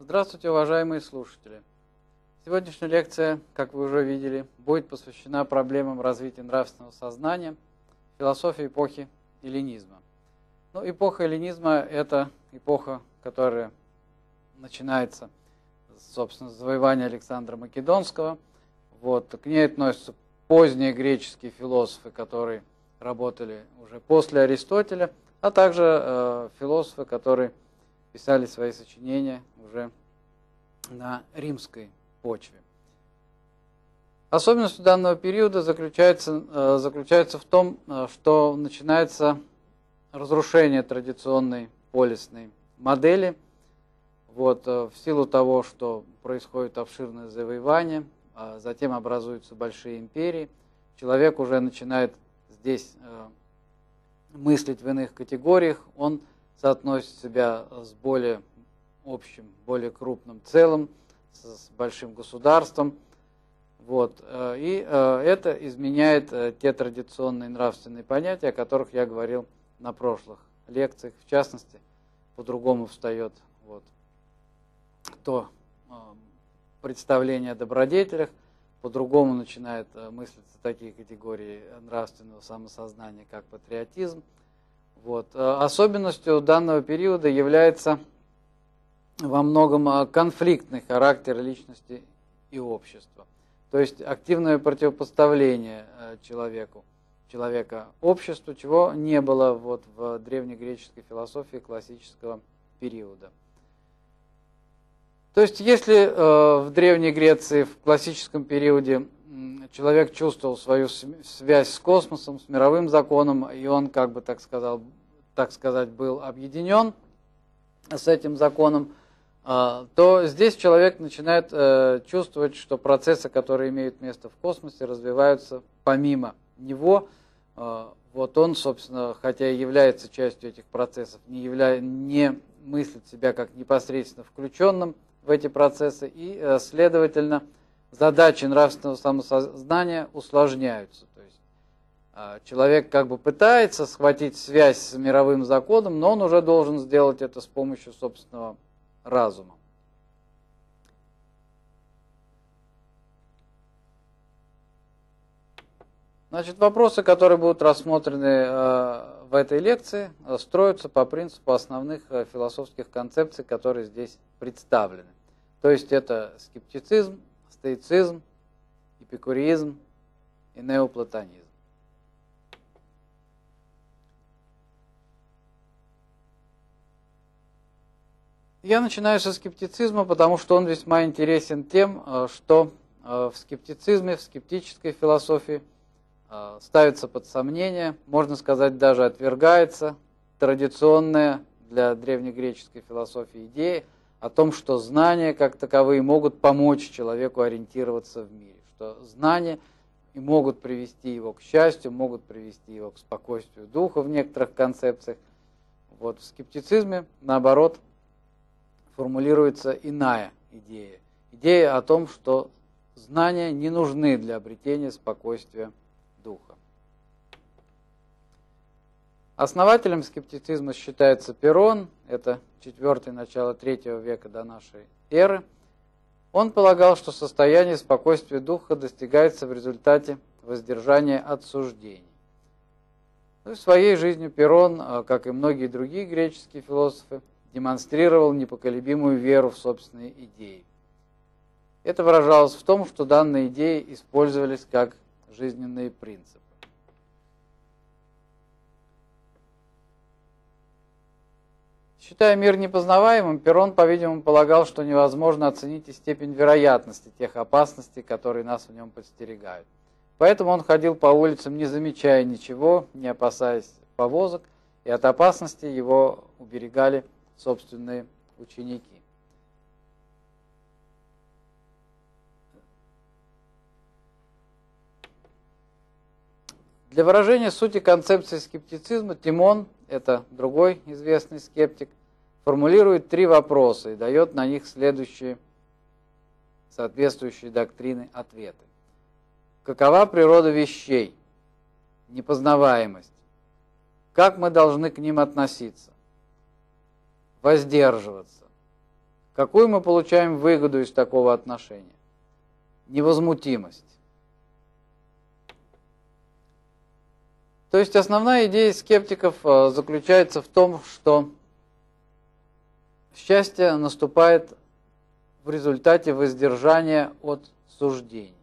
Здравствуйте, уважаемые слушатели! Сегодняшняя лекция, как вы уже видели, будет посвящена проблемам развития нравственного сознания, философии эпохи эллинизма. Ну, эпоха эллинизма – это эпоха, которая начинается, собственно, с завоевания Александра Македонского. Вот, к ней относятся поздние греческие философы, которые работали уже после Аристотеля, а также э, философы, которые писали свои сочинения уже на римской почве. Особенностью данного периода заключается, э, заключается в том, э, что начинается разрушение традиционной полисной модели. Вот, э, в силу того, что происходит обширное завоевание, а затем образуются большие империи, человек уже начинает здесь мыслить в иных категориях, он соотносит себя с более общим, более крупным целым, с большим государством. Вот. Э, и э, это изменяет э, те традиционные нравственные понятия, о которых я говорил на прошлых лекциях. В частности, по-другому встает вот, то представление о добродетелях, по-другому начинает мыслиться такие категории нравственного самосознания, как патриотизм. Вот. Особенностью данного периода является во многом а, конфликтный характер личности и общества. То есть активное противопоставление э, человеку, человека обществу, чего не было вот в древнегреческой философии классического периода. То есть если э, в Древней Греции в классическом периоде человек чувствовал свою связь с космосом, с мировым законом, и он, как бы так, сказал, так сказать, был объединен с этим законом, а, то здесь человек начинает э, чувствовать, что процессы, которые имеют место в космосе, развиваются помимо него. А, вот он, собственно, хотя и является частью этих процессов, не, явля... не мыслит себя как непосредственно включенным в эти процессы, и, э, следовательно, задачи нравственного самосознания усложняются. То есть а, человек как бы пытается схватить связь с мировым законом, но он уже должен сделать это с помощью собственного разума. Значит, вопросы, которые будут рассмотрены э, в этой лекции, э, строятся по принципу основных э, философских концепций, которые здесь представлены. То есть это скептицизм, стоицизм, эпикуризм и неоплатонизм. Я начинаю со скептицизма, потому что он весьма интересен тем, э, что э, в скептицизме, в скептической философии э, ставится под сомнение, можно сказать, даже отвергается традиционная для древнегреческой философии идея о том, что знания как таковые могут помочь человеку ориентироваться в мире, что знания и могут привести его к счастью, могут привести его к спокойствию духа в некоторых концепциях. Вот в скептицизме, наоборот, формулируется иная идея. Идея о том, что знания не нужны для обретения спокойствия Основателем скептицизма считается Перрон, это четвертый начало третьего века до нашей эры. Он полагал, что состояние спокойствия духа достигается в результате воздержания от суждений. Ну, своей жизни Перрон, а, как и многие другие греческие философы, демонстрировал непоколебимую веру в собственные идеи. Это выражалось в том, что данные идеи использовались как жизненные принципы. Считая мир непознаваемым, Перрон, по-видимому, полагал, что невозможно оценить и степень вероятности тех опасностей, которые нас в нем подстерегают. Поэтому он ходил по улицам, не замечая ничего, не опасаясь повозок, и от опасности его уберегали собственные ученики. Для выражения сути концепции скептицизма Тимон, это другой известный скептик, формулирует три вопроса и дает на них следующие соответствующие доктрины ответы. Какова природа вещей? Непознаваемость. Как мы должны к ним относиться? воздерживаться. Какую мы получаем выгоду из такого отношения? Невозмутимость. То есть основная идея скептиков э, заключается в том, что счастье наступает в результате воздержания от суждений.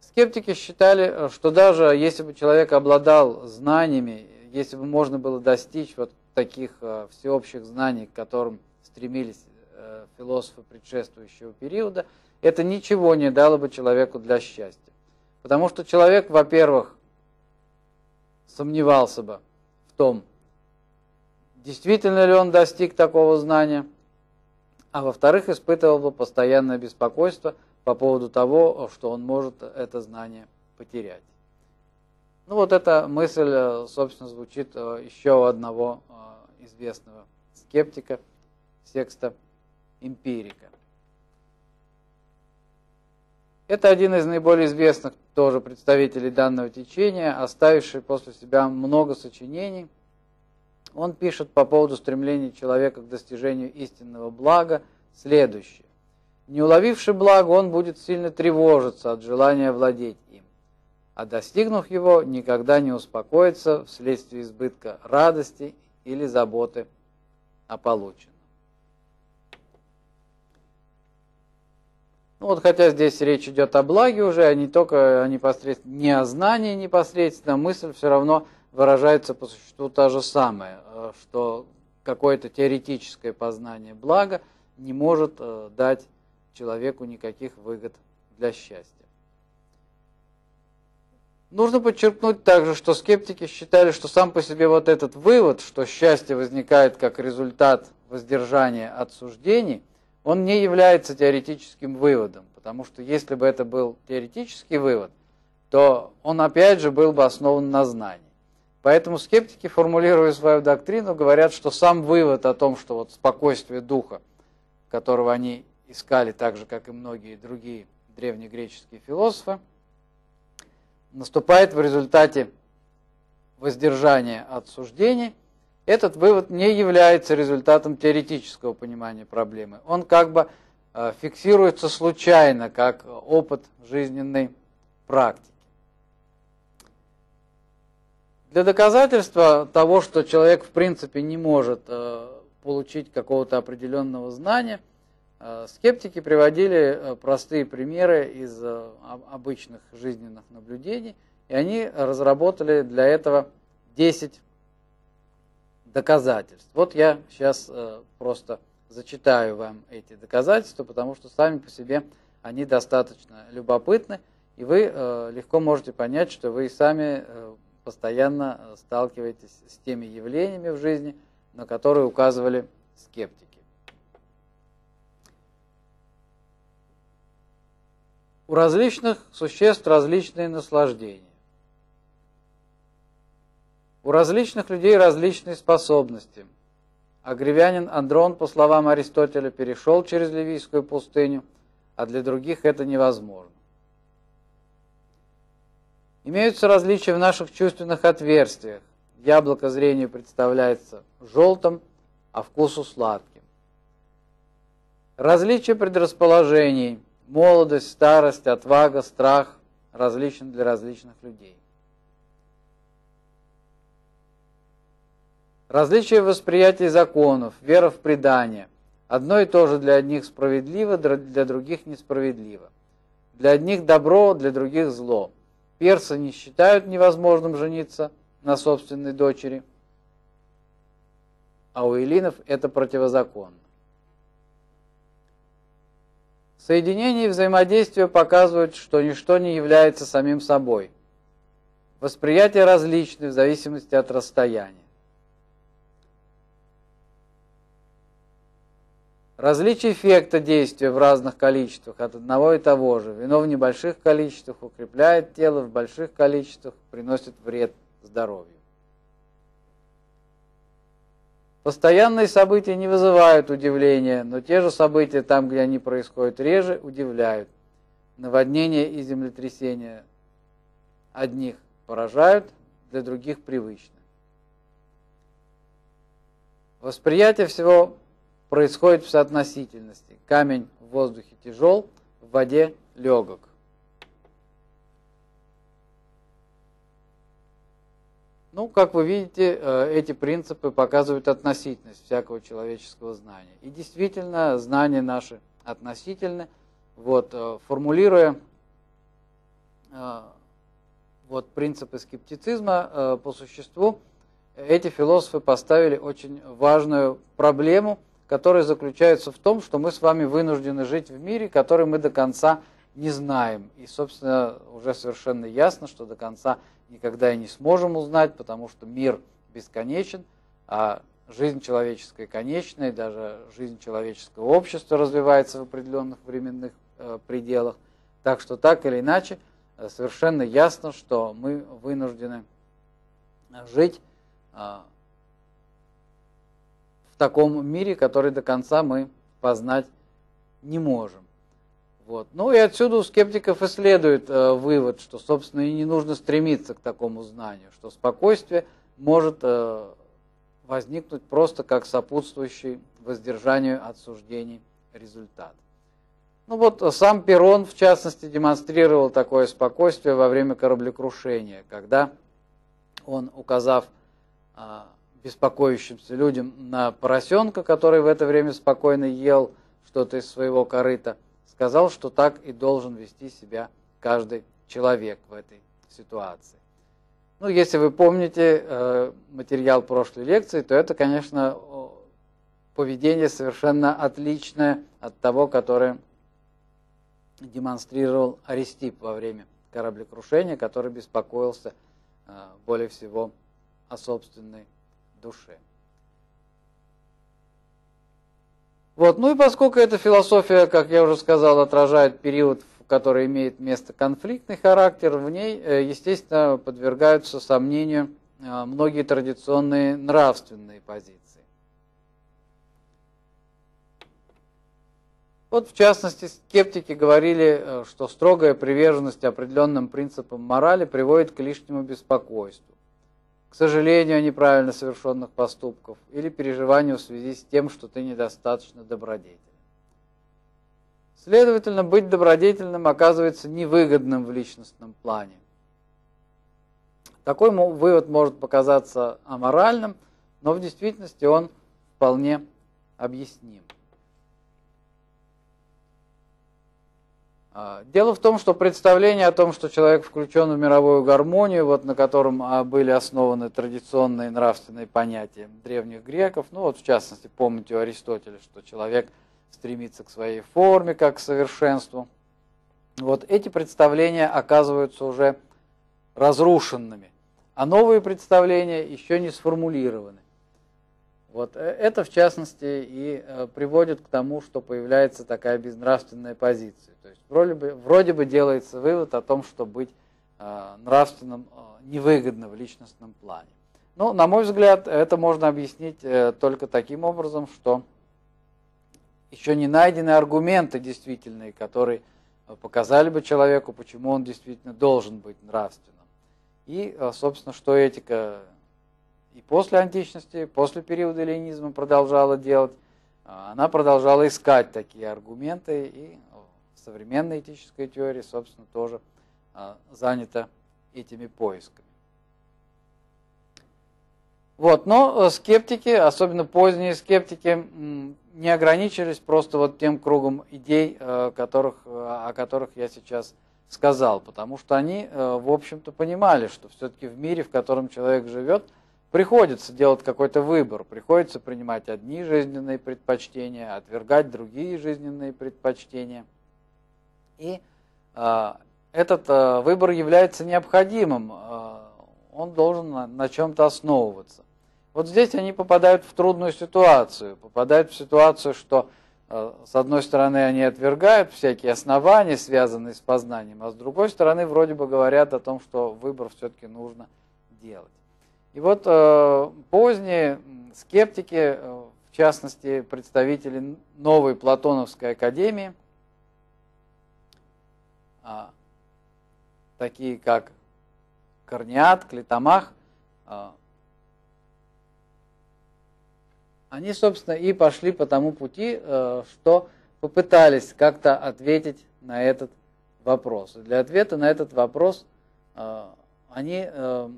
Скептики считали, э, что даже если бы человек обладал знаниями, если бы можно было достичь вот таких э, всеобщих знаний, к которым стремились философы предшествующего периода, это ничего не дало бы человеку для счастья. Потому что человек, во-первых, сомневался бы в том, действительно ли он достиг такого знания, а во-вторых, испытывал бы постоянное беспокойство по поводу того, что он может это знание потерять. Ну вот эта мысль, собственно, звучит э, еще у одного э, известного скептика, секста эмпирика. Это один из наиболее известных тоже представителей данного течения, оставивший после себя много сочинений. Он пишет по поводу стремления человека к достижению истинного блага следующее. Не уловивший благо, он будет сильно тревожиться от желания владеть им, а достигнув его, никогда не успокоится вследствие избытка радости или заботы о полученном. Ну вот хотя здесь речь идет о благе уже, а не только непосредственно, не о знании непосредственно, мысль все равно выражается по существу та же самая, э, что какое-то теоретическое познание блага не может э, дать человеку никаких выгод для счастья. Нужно подчеркнуть также, что скептики считали, что сам по себе вот этот вывод, что счастье возникает как результат воздержания от суждений – он не является теоретическим выводом, потому что если бы это был теоретический вывод, то он опять же был бы основан на знании. Поэтому скептики, формулируя свою доктрину, говорят, что сам вывод о том, что вот спокойствие духа, которого они искали так же, как и многие другие древнегреческие философы, наступает в результате воздержания от суждений – этот вывод не является результатом теоретического понимания проблемы. Он как бы э, фиксируется случайно, как опыт жизненной практики. Для доказательства того, что человек в принципе не может э, получить какого-то определенного знания, э, скептики приводили простые примеры из обычных жизненных наблюдений, и они разработали для этого 10 доказательств. Вот я сейчас э, просто зачитаю вам эти доказательства, потому что сами по себе они достаточно любопытны, и вы э, легко можете понять, что вы сами э, постоянно сталкиваетесь с теми явлениями в жизни, на которые указывали скептики. У различных существ различные наслаждения. У различных людей различные способности. А гревянин Андрон, по словам Аристотеля, перешел через Ливийскую пустыню, а для других это невозможно. Имеются различия в наших чувственных отверстиях. Яблоко зрению представляется желтым, а вкусу сладким. Различия предрасположений, молодость, старость, отвага, страх различен для различных людей. Различие восприятий законов, вера в предание. Одно и то же для одних справедливо, для других несправедливо. Для одних добро, для других зло. Персы не считают невозможным жениться на собственной дочери, а у эллинов это противозаконно. Соединение и взаимодействие показывают, что ничто не является самим собой. Восприятия различны в зависимости от расстояния. Различие эффекта действия в разных количествах от одного и того же. Вино в небольших количествах укрепляет тело, в больших количествах приносит вред здоровью. Постоянные события не вызывают удивления, но те же события там, где они происходят реже, удивляют. Наводнение и землетрясения одних поражают, для других привычны. Восприятие всего происходит в соотносительности. Камень в воздухе тяжел, в воде легок. Ну, как вы видите, э, эти принципы показывают относительность всякого человеческого знания. И действительно, знания наши относительны. Вот, э, формулируя э, вот, принципы скептицизма по существу, эти философы поставили очень важную проблему, которая заключается в том, что мы с вами вынуждены жить в мире, который мы до конца не знаем. И, собственно, уже совершенно ясно, что до конца никогда и не сможем узнать, потому что мир бесконечен, а жизнь человеческая конечна, и даже жизнь человеческого общества развивается в определенных временных э, пределах. Так что так или иначе, э, совершенно ясно, что мы вынуждены жить э, таком мире, который до конца мы познать не можем. Вот. Ну и отсюда у скептиков и следует э, вывод, что, собственно, и не нужно стремиться к такому знанию, что спокойствие может э, возникнуть просто как сопутствующий воздержанию от суждений результат. Ну вот э, сам Перрон, в частности, демонстрировал такое спокойствие во время кораблекрушения, когда он, указав э, беспокоящимся людям на поросенка, который в это время спокойно ел что-то из своего корыта, сказал, что так и должен вести себя каждый человек в этой ситуации. Ну, если вы помните э, материал прошлой лекции, то это, конечно, поведение совершенно отличное от того, которое демонстрировал Аристип во время кораблекрушения, который беспокоился э, более всего о собственной душе. Вот. Ну и поскольку эта философия, как я уже сказал, отражает период, который имеет место конфликтный характер, в ней, э, естественно, подвергаются сомнению э, многие традиционные нравственные позиции. Вот в частности, скептики говорили, э, что строгая приверженность определенным принципам морали приводит к лишнему беспокойству к сожалению о неправильно совершенных поступках или переживанию в связи с тем, что ты недостаточно добродетелен. Следовательно, быть добродетельным оказывается невыгодным в личностном плане. Такой вывод может показаться аморальным, но в действительности он вполне объясним. Дело в том, что представление о том, что человек включен в мировую гармонию, вот на котором а, были основаны традиционные нравственные понятия древних греков, ну вот в частности, помните у Аристотеля, что человек стремится к своей форме, как к совершенству. Вот эти представления оказываются уже разрушенными, а новые представления еще не сформулированы. Вот э, это, в частности, и э, приводит к тому, что появляется такая безнравственная позиция. То есть вроде бы, вроде бы делается вывод о том, что быть э, нравственным невыгодно в личностном плане. Но, на мой взгляд, это можно объяснить только таким образом, что еще не найдены аргументы действительные, которые показали бы человеку, почему он действительно должен быть нравственным. И, собственно, что этика и после античности, после периода эллинизма продолжала делать. А, она продолжала искать такие аргументы, и современная этическая теория, собственно, тоже а, занята этими поисками. Вот, но э, скептики, особенно поздние скептики, не ограничились просто вот тем кругом идей, э, которых, э, о которых я сейчас сказал, потому что они, в общем-то, понимали, что все-таки в мире, в котором человек живет – приходится делать какой-то выбор, приходится принимать одни жизненные предпочтения, отвергать другие жизненные предпочтения. И э, этот э, выбор является необходимым, э, он должен на, на чем-то основываться. Вот здесь они попадают в трудную ситуацию, попадают в ситуацию, что э, с одной стороны они отвергают всякие основания, связанные с познанием, а с другой стороны вроде бы говорят о том, что выбор все-таки нужно делать. И вот э, поздние скептики, э, в частности представители новой Платоновской академии, э, такие как Корниат, Клитомах, э, они, собственно, и пошли по тому пути, э, что попытались как-то ответить на этот вопрос. И для ответа на этот вопрос э, они э,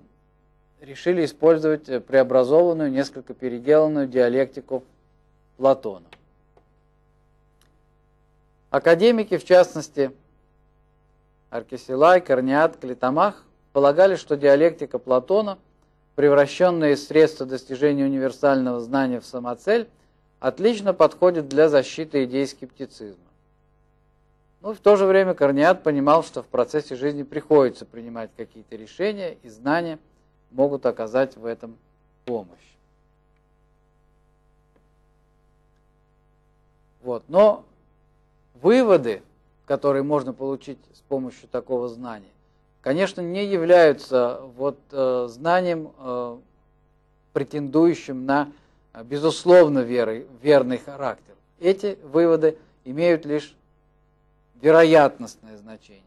решили использовать преобразованную, несколько переделанную диалектику Платона. Академики, в частности, Аркисилай, Корниат, Клитомах, полагали, что диалектика Платона – превращенная из средства достижения универсального знания в самоцель, отлично подходит для защиты идей скептицизма. Но ну, в то же время Корнеат понимал, что в процессе жизни приходится принимать какие-то решения, и знания могут оказать в этом помощь. Вот. Но выводы, которые можно получить с помощью такого знания, конечно, не являются вот, э, знанием, э, претендующим на, э, безусловно, веры, верный характер. Эти выводы имеют лишь вероятностное значение.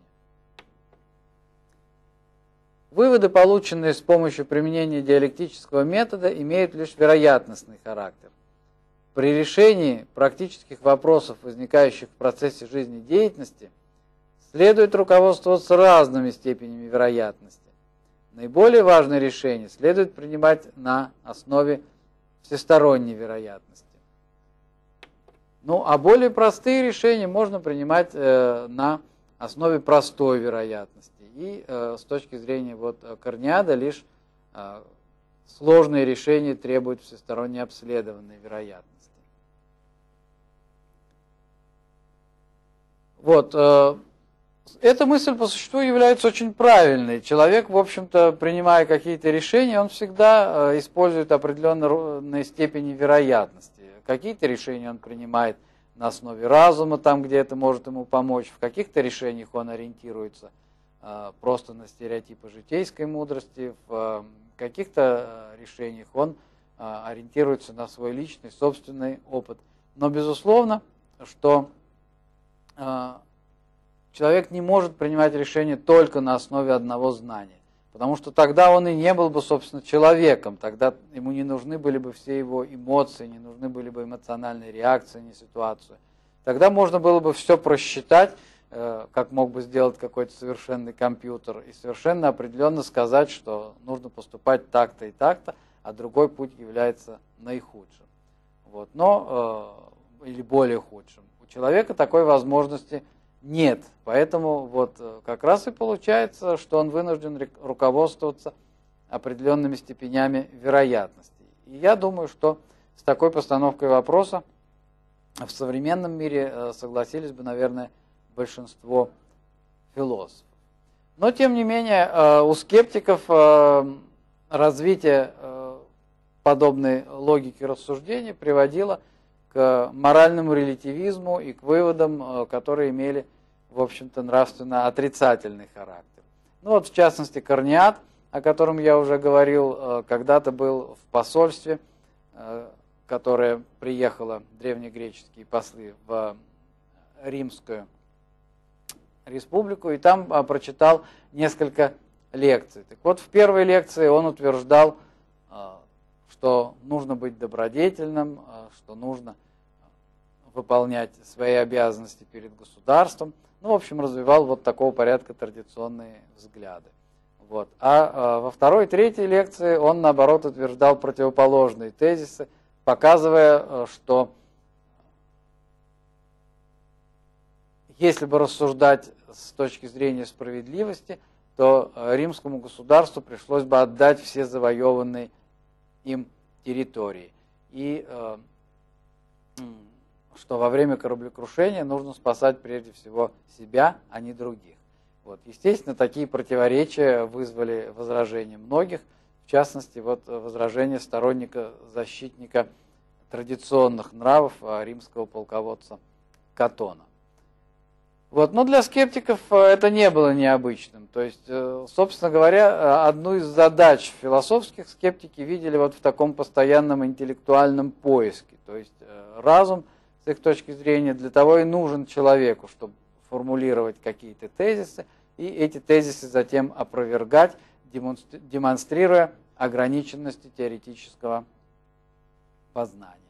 Выводы, полученные с помощью применения диалектического метода, имеют лишь вероятностный характер. При решении практических вопросов, возникающих в процессе жизнедеятельности, следует руководствоваться разными степенями вероятности. Наиболее важные решения следует принимать на основе всесторонней вероятности. Ну, а более простые решения можно принимать э, на основе простой вероятности. И э, с точки зрения вот, Корниада лишь э, сложные решения требуют всесторонне обследованной вероятности. Вот, э, эта мысль по существу является очень правильной. Человек, в общем-то, принимая какие-то решения, он всегда э, использует определенные степени вероятности. Какие-то решения он принимает на основе разума, там, где это может ему помочь. В каких-то решениях он ориентируется э, просто на стереотипы житейской мудрости. В э, каких-то решениях он ориентируется на свой личный, собственный опыт. Но, безусловно, что человек не может принимать решения только на основе одного знания. Потому что тогда он и не был бы, собственно, человеком. Тогда ему не нужны были бы все его эмоции, не нужны были бы эмоциональные реакции на ситуацию. Тогда можно было бы все просчитать, э, как мог бы сделать какой-то совершенный компьютер, и совершенно определенно сказать, что нужно поступать так-то и так-то, а другой путь является наихудшим. Вот. Но, э, или более худшим. У человека такой возможности нет. Поэтому вот э, как раз и получается, что он вынужден руководствоваться определенными степенями вероятности. И я думаю, что с такой постановкой вопроса в современном мире э, согласились бы, наверное, большинство философов. Но, тем не менее, э, у скептиков развитие подобной логики рассуждения приводило к моральному релятивизму и к выводам, которые имели в общем-то, нравственно отрицательный характер. Ну вот, в частности, Корниат, о котором я уже говорил, э, когда-то был в посольстве, э, которое приехало, древнегреческие послы, в Римскую республику, и там э, прочитал несколько лекций. Так вот, в первой лекции он утверждал, что нужно быть добродетельным, что нужно выполнять свои обязанности перед государством – ну, в общем, развивал вот такого порядка традиционные взгляды. Вот. А, а во второй третьей лекции он, наоборот, утверждал противоположные тезисы, показывая, э, что если бы рассуждать с точки зрения справедливости, то э, римскому государству пришлось бы отдать все завоеванные им территории. И э, что во время кораблекрушения нужно спасать прежде всего себя, а не других. Вот. Естественно, такие противоречия вызвали возражения многих, в частности, вот возражение сторонника, защитника традиционных нравов римского полководца Катона. Вот. Но для скептиков э, это не было необычным. То есть, э, собственно говоря, э, одну из задач философских скептики видели вот в таком постоянном интеллектуальном поиске. То есть разум – с их точки зрения, для того и нужен человеку, чтобы формулировать какие-то тезисы, и эти тезисы затем опровергать, демонстрируя ограниченности теоретического познания.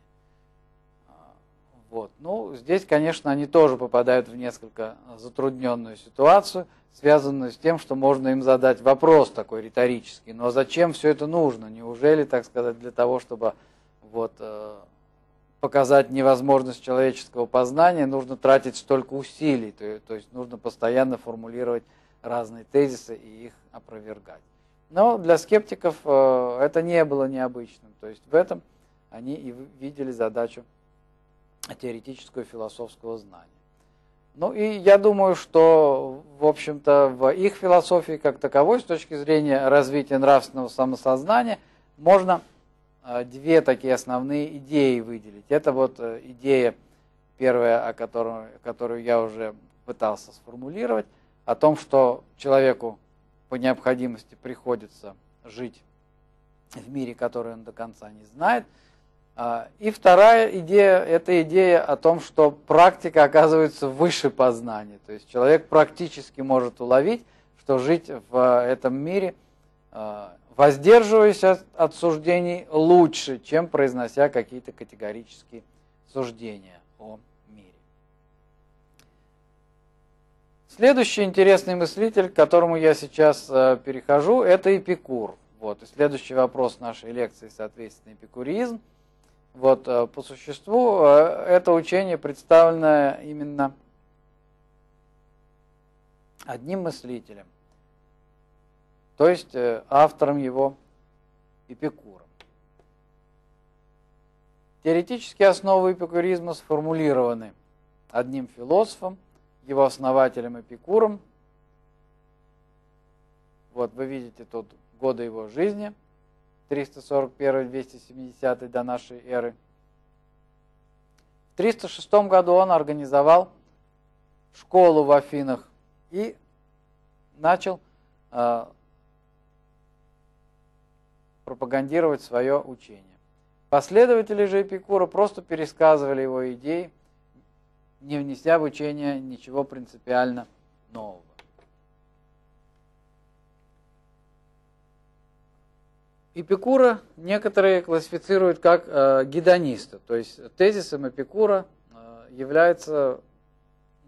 Вот. Ну, здесь, конечно, они тоже попадают в несколько затрудненную ситуацию, связанную с тем, что можно им задать вопрос такой риторический. Но зачем все это нужно? Неужели, так сказать, для того, чтобы вот, э, показать невозможность человеческого познания, нужно тратить столько усилий, то, то есть нужно постоянно формулировать разные тезисы и их опровергать. Но для скептиков э, это не было необычным. То есть в этом они и видели задачу теоретического философского знания. Ну и я думаю, что, в общем-то, в их философии как таковой, с точки зрения развития нравственного самосознания, можно э, две такие основные идеи выделить. Это вот э, идея первая, о которой, которую я уже пытался сформулировать, о том, что человеку по необходимости приходится жить в мире, который он до конца не знает. А, и вторая идея – это идея о том, что практика оказывается выше познания. То есть человек практически может уловить, что жить в этом мире, а, воздерживаясь от суждений, лучше, чем произнося какие-то категорические суждения о Следующий интересный мыслитель, к которому я сейчас перехожу, это Эпикур. Вот, и следующий вопрос нашей лекции, соответственно, эпикуризм. Вот, э, по существу, э, это учение представлено именно одним мыслителем, то есть автором его Эпикуром. Теоретические основы эпикуризма сформулированы одним философом, его основателем Эпикуром. Вот вы видите тут годы его жизни, 341-270 до нашей эры. В 306 году он организовал школу в Афинах и начал э, пропагандировать свое учение. Последователи же Эпикура просто пересказывали его идеи, не внеся в учение ничего принципиально нового. Эпикура некоторые классифицируют как э, гедониста, то есть тезисом Эпикура э, является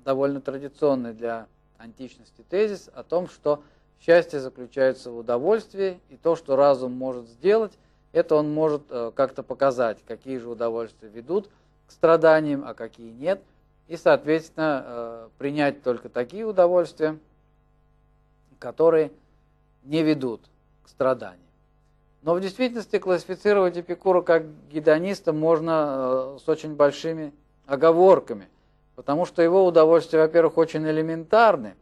довольно традиционный для античности тезис о том, что счастье заключается в удовольствии, и то, что разум может сделать, это он может э, как-то показать, какие же удовольствия ведут к страданиям, а какие нет – и, соответственно, э, принять только такие удовольствия, которые не ведут к страданиям. Но в действительности классифицировать Эпикура как гедониста можно э, с очень большими оговорками, потому что его удовольствия, во-первых, очень элементарны,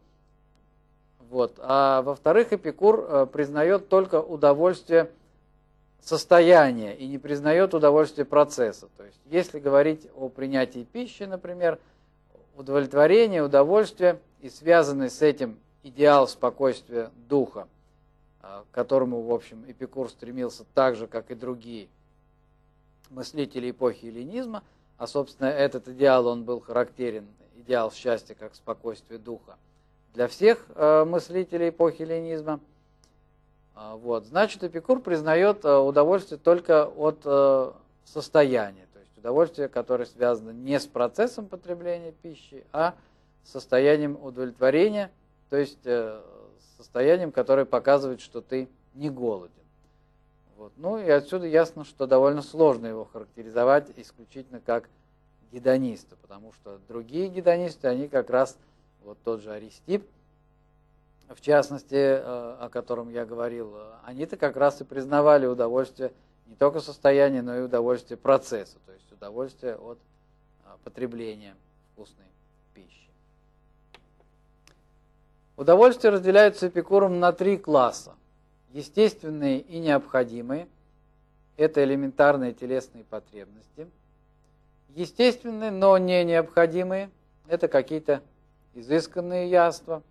вот, а во-вторых, Эпикур э, признает только удовольствие состояния и не признает удовольствие процесса. То есть, если говорить о принятии пищи, например, удовлетворение, удовольствие и связанный с этим идеал спокойствия духа, к которому, в общем, Эпикур стремился так же, как и другие мыслители эпохи эллинизма, а, собственно, этот идеал, он был характерен, идеал счастья как спокойствие духа, для всех а, мыслителей эпохи эллинизма. А, вот. Значит, Эпикур признает удовольствие только от состояния удовольствие, которое связано не с процессом потребления пищи, а с состоянием удовлетворения, то есть э, состоянием, которое показывает, что ты не голоден. Вот. Ну и отсюда ясно, что довольно сложно его характеризовать исключительно как гедониста, потому что другие гедонисты, они как раз, вот тот же Аристип, в частности, э, о котором я говорил, они-то как раз и признавали удовольствие не только состояния, но и удовольствие процесса, то есть удовольствие от а, потребления вкусной Удовольствия разделяются эпикуром на три класса. Естественные и необходимые – это элементарные телесные потребности. Естественные, но не необходимые – это какие-то изысканные яства.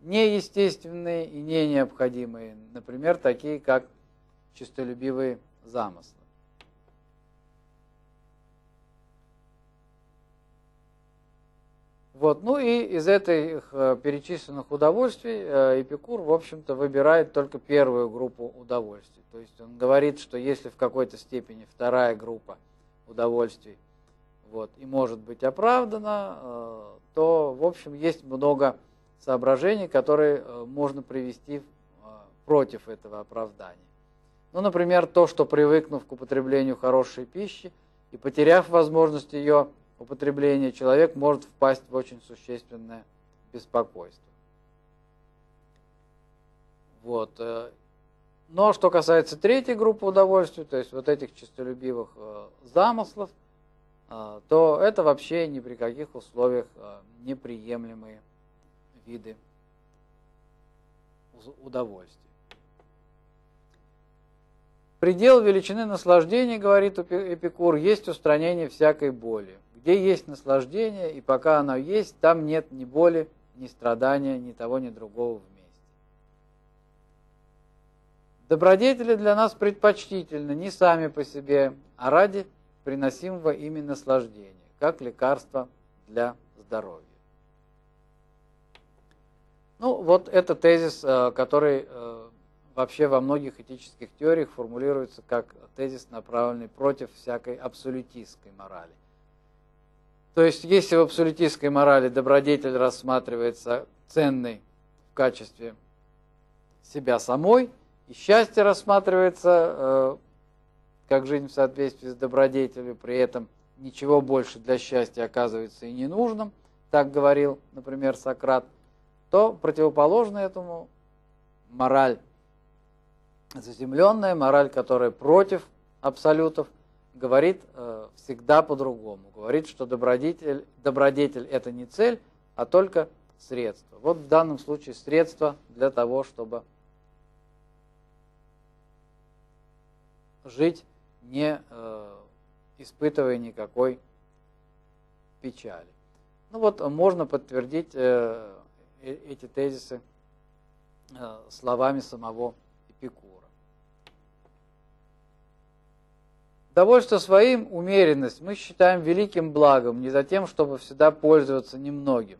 Неестественные и не необходимые, например, такие как чистолюбивые замыслы. Вот. Ну и из этих э, перечисленных удовольствий э, Эпикур, в общем-то, выбирает только первую группу удовольствий. То есть он говорит, что если в какой-то степени вторая группа удовольствий вот, и может быть оправдана, э, то, в общем, есть много соображений, которые можно привести против этого оправдания. Ну, например, то, что привыкнув к употреблению хорошей пищи и потеряв возможность ее употребления, человек может впасть в очень существенное беспокойство. Вот. Но что касается третьей группы удовольствий, то есть вот этих честолюбивых замыслов, а, то это вообще ни при каких условиях неприемлемые виды удовольствий. Предел величины наслаждения, говорит Эпикур, есть устранение всякой боли. Где есть наслаждение, и пока оно есть, там нет ни боли, ни страдания, ни того, ни другого вместе. Добродетели для нас предпочтительны не сами по себе, а ради приносимого ими наслаждения, как лекарство для здоровья. Ну, вот это тезис, э, который э, вообще во многих этических теориях формулируется как тезис, направленный против всякой абсолютистской морали. То есть, если в абсолютистской морали добродетель рассматривается ценной в качестве себя самой, и счастье рассматривается э, как жизнь в соответствии с добродетелью, при этом ничего больше для счастья оказывается и не нужным, так говорил, например, Сократ, то противоположно этому мораль. Заземленная, мораль, которая против абсолютов, говорит э, всегда по-другому. Говорит, что добродетель, добродетель это не цель, а только средство. Вот в данном случае средство для того, чтобы жить не э, испытывая никакой печали. Ну вот можно подтвердить э, э, эти тезисы э, словами самого Довольство своим, умеренность мы считаем великим благом, не за тем, чтобы всегда пользоваться немногим,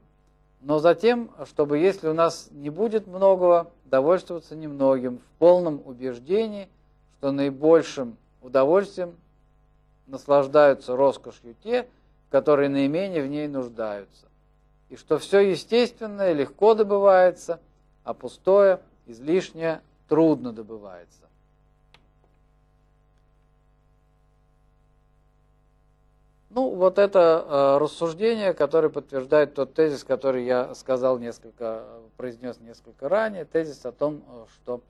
но за тем, чтобы если у нас не будет многого, довольствоваться немногим в полном убеждении, что наибольшим удовольствием наслаждаются роскошью те, которые наименее в ней нуждаются, и что все естественное легко добывается, а пустое, излишнее трудно добывается. Ну, вот это э, рассуждение, которое подтверждает тот тезис, который я сказал несколько, произнес несколько ранее, тезис о том, э, что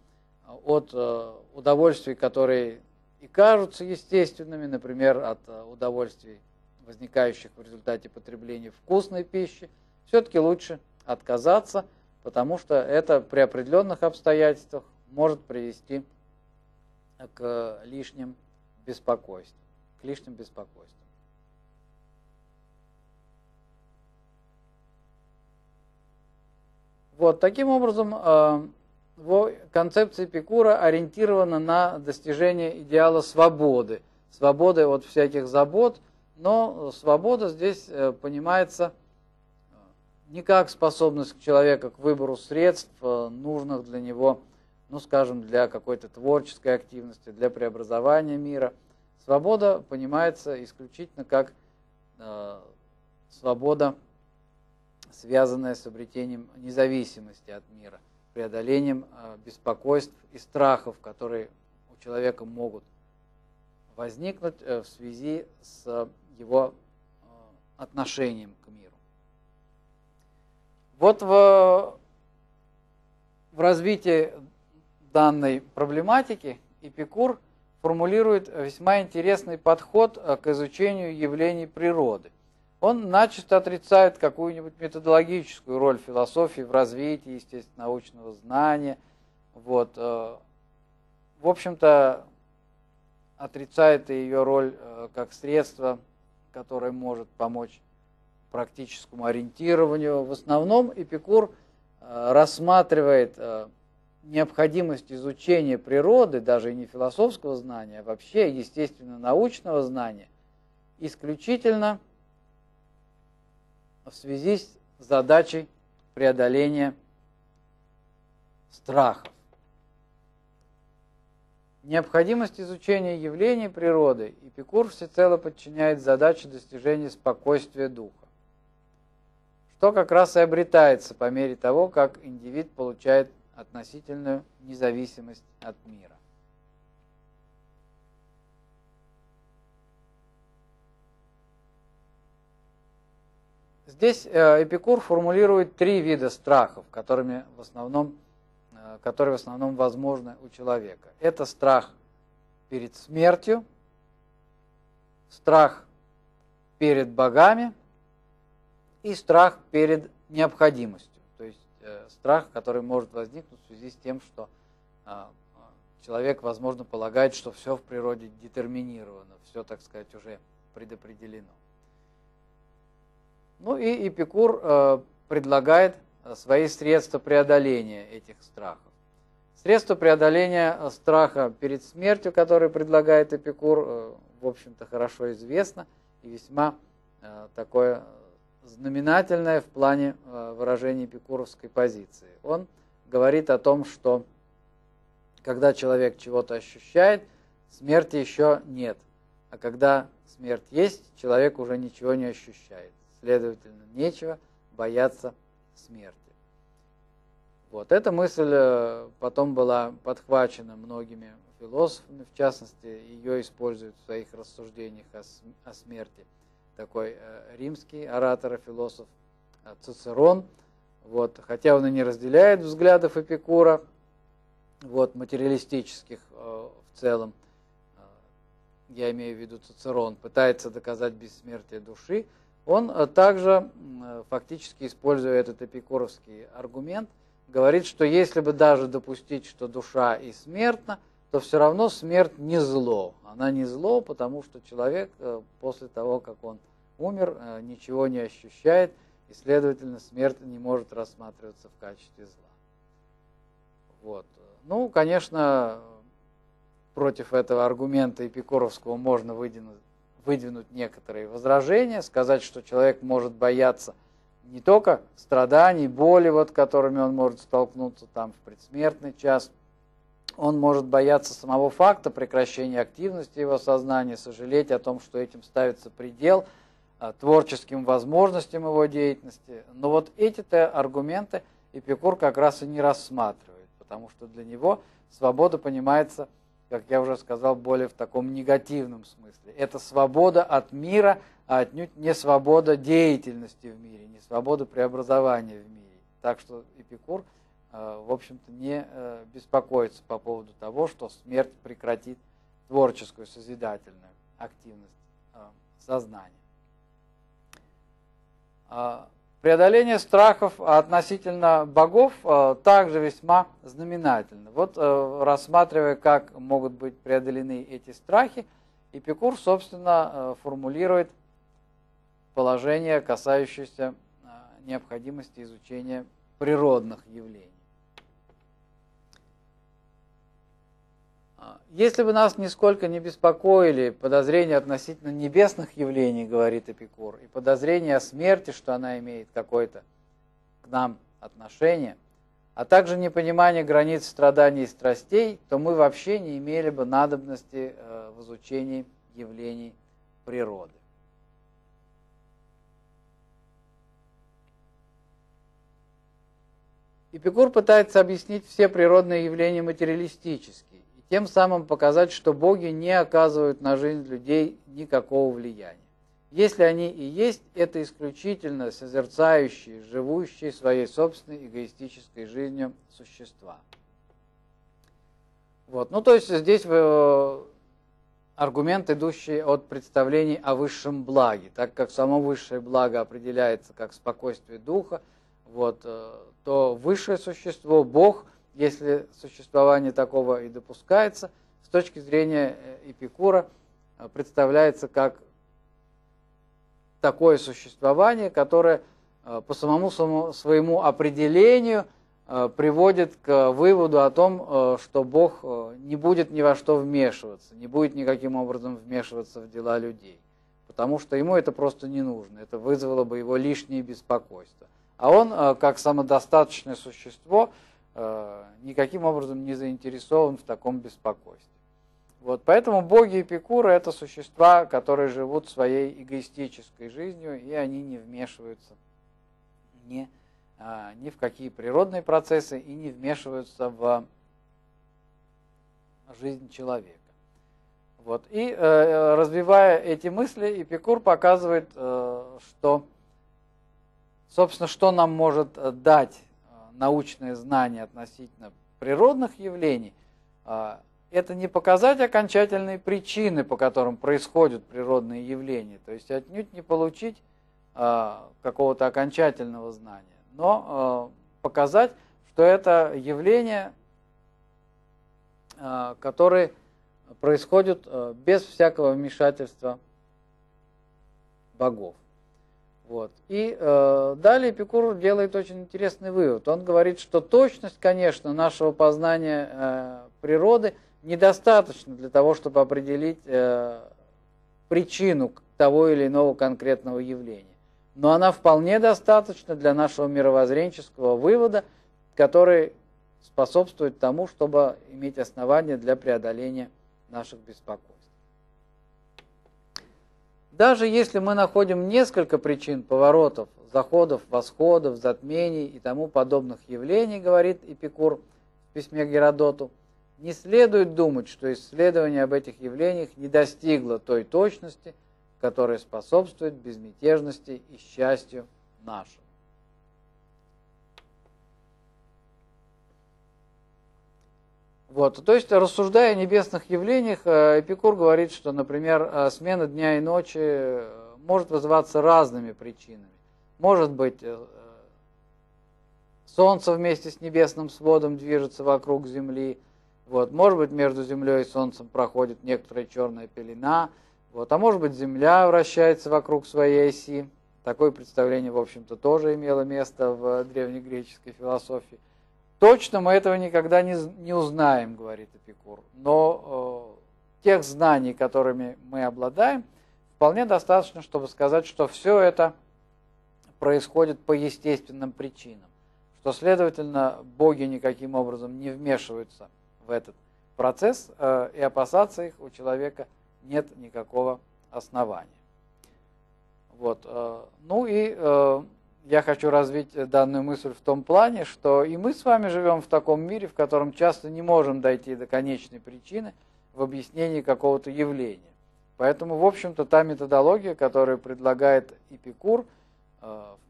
от э, удовольствий, которые и кажутся естественными, например, от э, удовольствий, возникающих в результате потребления вкусной пищи, все-таки лучше отказаться, потому что это при определенных обстоятельствах может привести к лишним беспокойствам, к лишним беспокойствам. Вот таким образом э, концепция Эпикура ориентирована на достижение идеала свободы, свободы от всяких забот, но свобода здесь э, понимается э, не как способность человека к выбору средств, э, нужных для него, ну, скажем, для какой-то творческой активности, для преобразования мира. Свобода понимается исключительно как э, свобода, связанная с обретением независимости от мира – преодолением э, беспокойств и страхов, которые у человека могут возникнуть э, в связи с его э, отношением к миру. Вот в, в развитии данной проблематики Эпикур формулирует весьма интересный подход к изучению явлений природы – он начисто отрицает какую-нибудь методологическую роль философии в развитии, естественно, научного знания. Вот. Э, в общем-то, отрицает и ее роль э, как средство, которое может помочь практическому ориентированию. В основном Эпикур э, рассматривает необходимость изучения природы, даже и не философского знания, а вообще естественно-научного знания, исключительно – в связи с задачей преодоления страхов. Необходимость изучения явлений природы Эпикур всецело подчиняет задаче достижения спокойствия духа, что как раз и обретается по мере того, как индивид получает относительную независимость от мира. Здесь э, Эпикур формулирует три вида страхов, которыми в основном, э, которые в основном возможны у человека. Это страх перед смертью, страх перед богами и страх перед необходимостью. То есть э, страх, который может возникнуть в связи с тем, что человек, возможно, полагает, что все в природе детерминировано, все, так сказать, уже предопределено. Ну и Эпикур э, предлагает свои средства преодоления этих страхов. Средство преодоления э, страха перед смертью, которое предлагает Эпикур, э, в общем-то, хорошо известно и весьма такое знаменательное в плане выражения эпикуровской позиции. Он говорит о том, что когда человек чего-то ощущает, смерти еще нет. А когда смерть есть, человек уже ничего не ощущает. Следовательно, нечего бояться смерти. Вот эта мысль э, потом была подхвачена многими философами, в частности, ее используют в своих рассуждениях о, смерти. Такой э, римский оратор и философ э, Цицерон, вот, хотя он и не разделяет взглядов Эпикура, вот, материалистических в целом, я имею в виду Цицерон, пытается доказать бессмертие души, он э, также, э, фактически используя этот эпикуровский аргумент, говорит, что если бы даже допустить, что душа и смертна, то все равно смерть не зло. Она не зло, потому что человек э, после того, как он умер, ничего не ощущает, и, следовательно, смерть не может рассматриваться в качестве зла. Вот. Ну, конечно, против этого аргумента эпикуровского можно выдвинуть выдвинуть некоторые возражения, сказать, что человек может бояться не только страданий, боли, вот, которыми он может столкнуться там в предсмертный час, он может бояться самого факта прекращения активности его сознания, сожалеть о том, что этим ставится предел а, творческим возможностям его деятельности. Но вот эти-то аргументы Эпикур как раз и не рассматривает, потому что для него свобода понимается – как я уже сказал, более в таком негативном смысле. Это свобода от мира, а отнюдь не свобода деятельности в мире, не свобода преобразования в мире. Так что Эпикур, э, в общем-то, не э, беспокоится по поводу того, что смерть прекратит творческую, созидательную активность э, сознания. Преодоление страхов относительно богов э, также весьма знаменательно. Вот э, рассматривая, как могут быть преодолены эти страхи, Эпикур, собственно, э, формулирует положение, касающееся необходимости изучения природных явлений. Если бы нас нисколько не беспокоили подозрения относительно небесных явлений, говорит Эпикур, и подозрения о смерти, что она имеет какое-то к нам отношение, а также непонимание границ страданий и страстей, то мы вообще не имели бы надобности э, в изучении явлений природы. Эпикур пытается объяснить все природные явления материалистически тем самым показать, что боги не оказывают на жизнь людей никакого влияния. Если они и есть, это исключительно созерцающие, живущие своей собственной эгоистической жизнью существа. Вот. Ну, то есть здесь э, аргумент, идущий от представлений о высшем благе, так как само высшее благо определяется как спокойствие духа, вот, э, то высшее существо, Бог – если существование такого и допускается, с точки зрения э, Эпикура э, представляется как такое существование, которое э, по самому своему определению приводит к выводу о том, что Бог не будет ни во что вмешиваться, не будет никаким образом вмешиваться в дела людей, потому что ему это просто не нужно, это вызвало бы его лишнее беспокойство. А он, как самодостаточное существо, никаким образом не заинтересован в таком беспокойстве. Вот, поэтому боги Эпикура – это существа, которые живут своей эгоистической жизнью, и они не вмешиваются ни, а, ни в какие природные процессы и не вмешиваются в жизнь человека. Вот. И э, развивая эти мысли, Эпикур показывает, э, что, собственно, что нам может э, дать научное знание относительно природных явлений – а, это не показать окончательные причины, по которым происходят природные явления, то есть отнюдь не получить а, какого-то окончательного знания, но а, показать, что это явления, которые происходят без всякого вмешательства богов. Вот. И э, далее Эпикур делает очень интересный вывод. Он говорит, что точность, конечно, нашего познания э, природы недостаточно для того, чтобы определить э, причину того или иного конкретного явления. Но она вполне достаточна для нашего мировоззренческого вывода, который способствует тому, чтобы иметь основания для преодоления наших беспокойств. Даже если мы находим несколько причин поворотов, заходов, восходов, затмений и тому подобных явлений, говорит Эпикур в письме Геродоту, не следует думать, что исследование об этих явлениях не достигло той точности, которая способствует безмятежности и счастью нашему. Вот, то есть, рассуждая о небесных явлениях, э, Эпикур говорит, что, например, э, смена дня и ночи э, может вызываться разными причинами. Может быть, Солнце вместе с небесным сводом движется вокруг Земли – вот, может быть, между Землей и Солнцем проходит некоторая черная пелена. Вот, а может быть, Земля вращается вокруг своей оси. Такое представление, в общем-то, тоже имело место в древнегреческой философии. Точно мы этого никогда не, не узнаем, говорит Эпикур. Но э, тех знаний, которыми мы обладаем, вполне достаточно, чтобы сказать, что все это происходит по естественным причинам. Что, следовательно, боги никаким образом не вмешиваются в этот процесс, э, и опасаться их у человека нет никакого основания. Вот. Э, ну и э, я хочу развить данную мысль в том плане, что и мы с вами живем в таком мире, в котором часто не можем дойти до конечной причины в объяснении какого-то явления. Поэтому, в общем-то, та методология, которую предлагает Эпикур,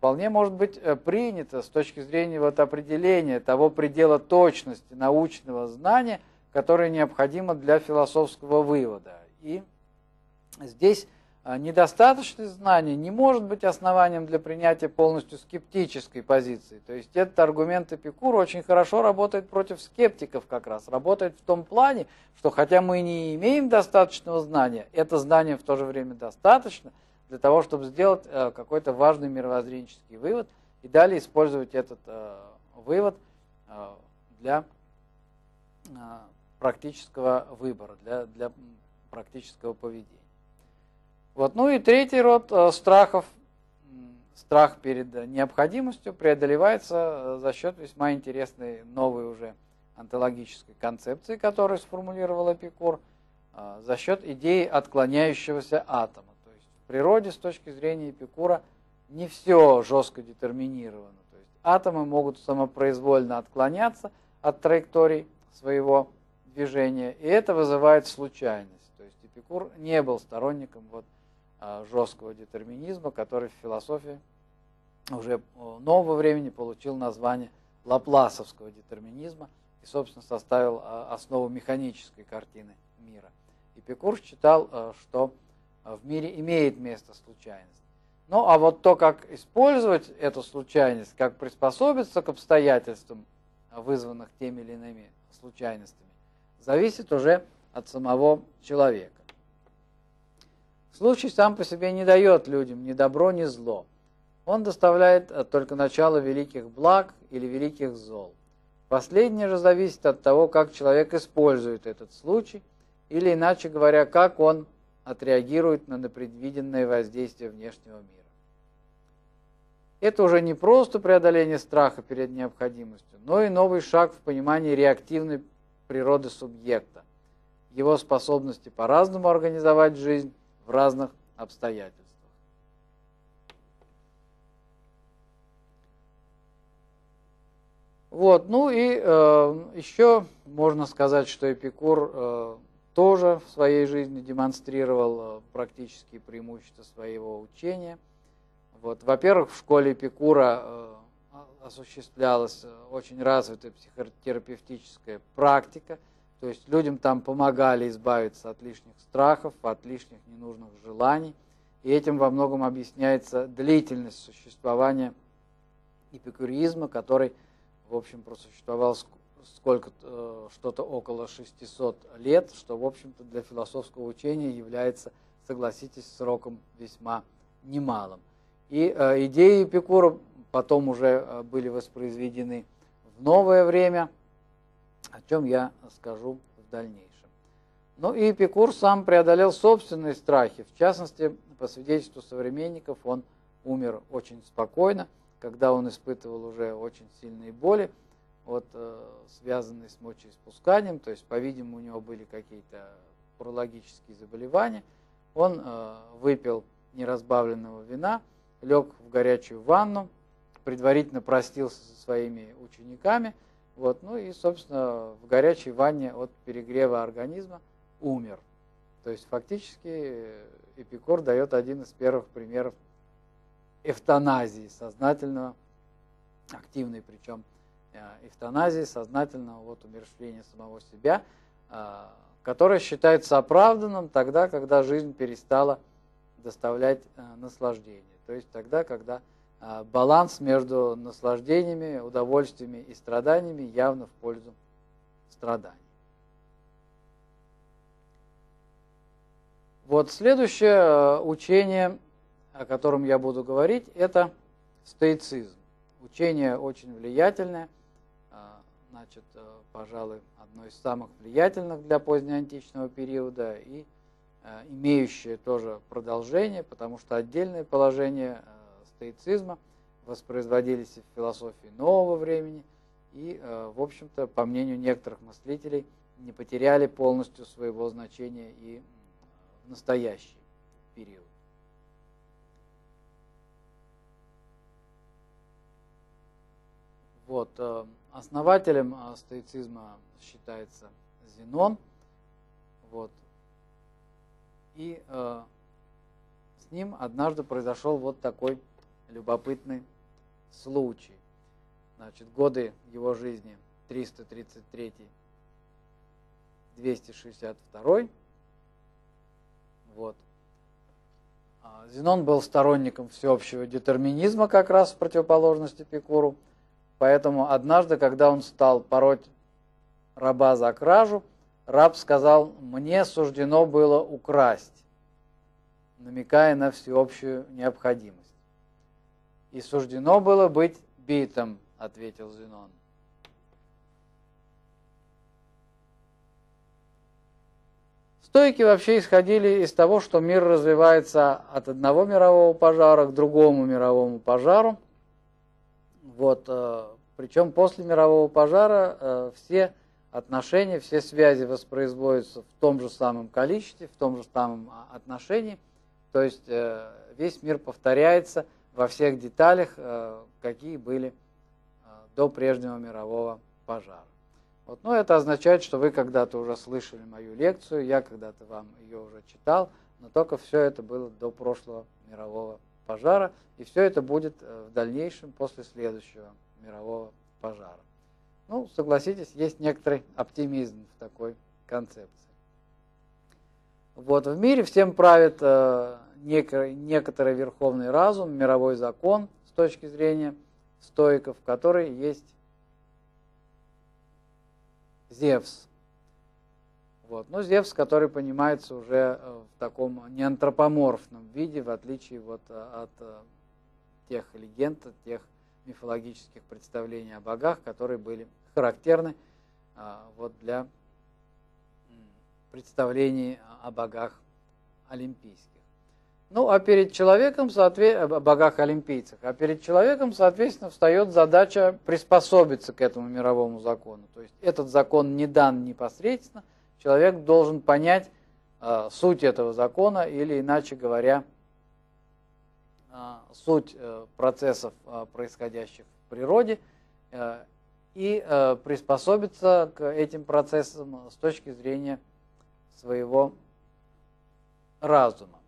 вполне может быть э, принято с точки зрения вот определения того предела точности научного знания, которое необходимо для философского вывода. И здесь э, недостаточность знания не может быть основанием для принятия полностью скептической позиции. То есть этот аргумент Эпикура очень хорошо работает против скептиков как раз. Работает в том плане, что хотя мы не имеем достаточного знания, это знание в то же время достаточно – для того, чтобы сделать э, какой-то важный мировоззренческий вывод и далее использовать этот э, вывод э, для практического выбора, для, для практического поведения. Вот. Ну и третий род страхов, страх перед необходимостью преодолевается за счет весьма интересной новой уже онтологической концепции, которую сформулировал Эпикур, за счет идеи отклоняющегося атома природе с точки зрения Эпикура не все жестко детерминировано. То есть атомы могут самопроизвольно отклоняться от траекторий своего движения, и это вызывает случайность. То есть Эпикур не был сторонником вот, жесткого детерминизма, который в философии уже нового времени получил название лапласовского детерминизма и, собственно, составил а, основу механической картины мира. Эпикур считал, что в мире имеет место случайность. Ну, а вот то, как использовать эту случайность, как приспособиться к обстоятельствам, вызванных теми или иными случайностями, зависит уже от самого человека. Случай сам по себе не дает людям ни добро, ни зло. Он доставляет э, только начало великих благ или великих зол. Последнее же зависит от того, как человек использует этот случай, или, иначе говоря, как он отреагирует на непредвиденное воздействие внешнего мира. Это уже не просто преодоление страха перед необходимостью, но и новый шаг в понимании реактивной природы субъекта. его способности по-разному организовать жизнь в разных обстоятельствах. Вот, ну и э, еще можно сказать, что Эпикур э, тоже в своей жизни демонстрировал э, практические преимущества своего учения. Вот, во-первых, в школе Эпикура э, осуществлялась э, очень развитая психотерапевтическая практика, то есть людям там помогали избавиться от лишних страхов, от лишних ненужных желаний, и этим во многом объясняется длительность существования эпикуризма, который, в общем, просуществовал сколько э, что-то около 600 лет, что, в общем-то, для философского учения является, согласитесь, сроком весьма немалым. И э, идеи Эпикура потом уже э, были воспроизведены в новое время, о чем я скажу в дальнейшем. Ну и Эпикур сам преодолел собственные страхи. В частности, по свидетельству современников, он умер очень спокойно, когда он испытывал уже очень сильные боли, вот, э, связанные с мочеиспусканием, то есть, по-видимому, у него были какие-то урологические заболевания. Он э, выпил неразбавленного вина, лег в горячую ванну, предварительно простился со своими учениками, вот, ну и, собственно, в горячей ванне от перегрева организма умер. То есть фактически Эпикур дает один из первых примеров эвтаназии сознательного, активной причем э, эвтаназии, сознательного вот умерщвления самого себя, э, которое считается оправданным тогда, когда жизнь перестала доставлять э, наслаждение. То есть тогда, когда баланс между наслаждениями, удовольствиями и страданиями явно в пользу страданий. Вот следующее э, учение, о котором я буду говорить, это стоицизм. Учение очень влиятельное, э, значит, э, пожалуй, одно из самых влиятельных для позднеантичного периода и имеющее тоже продолжение, потому что отдельное положение стоицизма воспроизводились и в философии нового времени, и, э, в общем-то, по мнению некоторых мыслителей, не потеряли полностью своего значения и в настоящий период. Вот, э, основателем э, стоицизма считается Зенон. Вот. И э, с ним однажды произошел вот такой любопытный случай. Значит, годы его жизни 333-262. Вот. А, Зенон был сторонником всеобщего детерминизма, как раз в противоположность Эпикуру. Поэтому однажды, когда он стал пороть раба за кражу, раб сказал, мне суждено было украсть, намекая на всеобщую необходимость. И суждено было быть битым, ответил Зенон. Стойки вообще исходили из того, что мир развивается от одного мирового пожара к другому мировому пожару. Вот, э, причем после мирового пожара э, все отношения, все связи воспроизводятся в том же самом количестве, в том же самом а, отношении. То есть э, весь мир повторяется – во всех деталях, э, какие были э, до прежнего мирового пожара. Вот. Но это означает, что вы когда-то уже слышали мою лекцию, я когда-то вам ее уже читал, но только все это было до прошлого мирового пожара, и все это будет э, в дальнейшем после следующего мирового пожара. Ну, согласитесь, есть некоторый оптимизм в такой концепции. Вот в мире всем правит некоторый верховный разум, мировой закон с точки зрения стоиков, который есть Зевс. Вот. Но Зевс, который понимается уже э, в таком неантропоморфном виде, в отличие вот э, от э, тех легенд, от тех мифологических представлений о богах, которые были характерны вот для представлений о богах олимпийских. Ну, а перед человеком, соответ... богах-олимпийцах, а перед человеком, соответственно, встает задача приспособиться к этому мировому закону. То есть этот закон не дан непосредственно, человек должен понять э, суть этого закона или, иначе говоря, э, суть э, процессов, э, происходящих в природе, э, и э, приспособиться к этим процессам с точки зрения своего разума.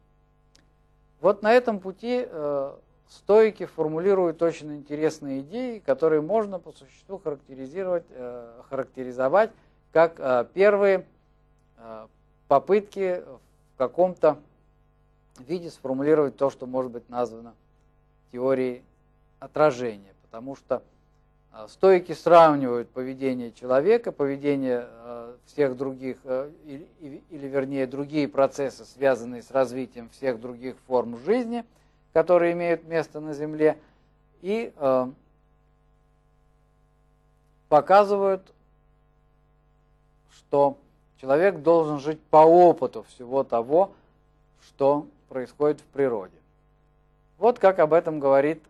Вот на этом пути э, стойки формулируют очень интересные идеи, которые можно по существу характеризировать, э, характеризовать как э, первые попытки в каком-то виде сформулировать то, что может быть названо теорией отражения. Потому что стойки сравнивают поведение человека, поведение э, всех других, э, или, или вернее другие процессы, связанные с развитием всех других форм жизни – которые имеют место на Земле, и э, показывают, что человек должен жить по опыту всего того, что происходит в природе. Вот как об этом говорит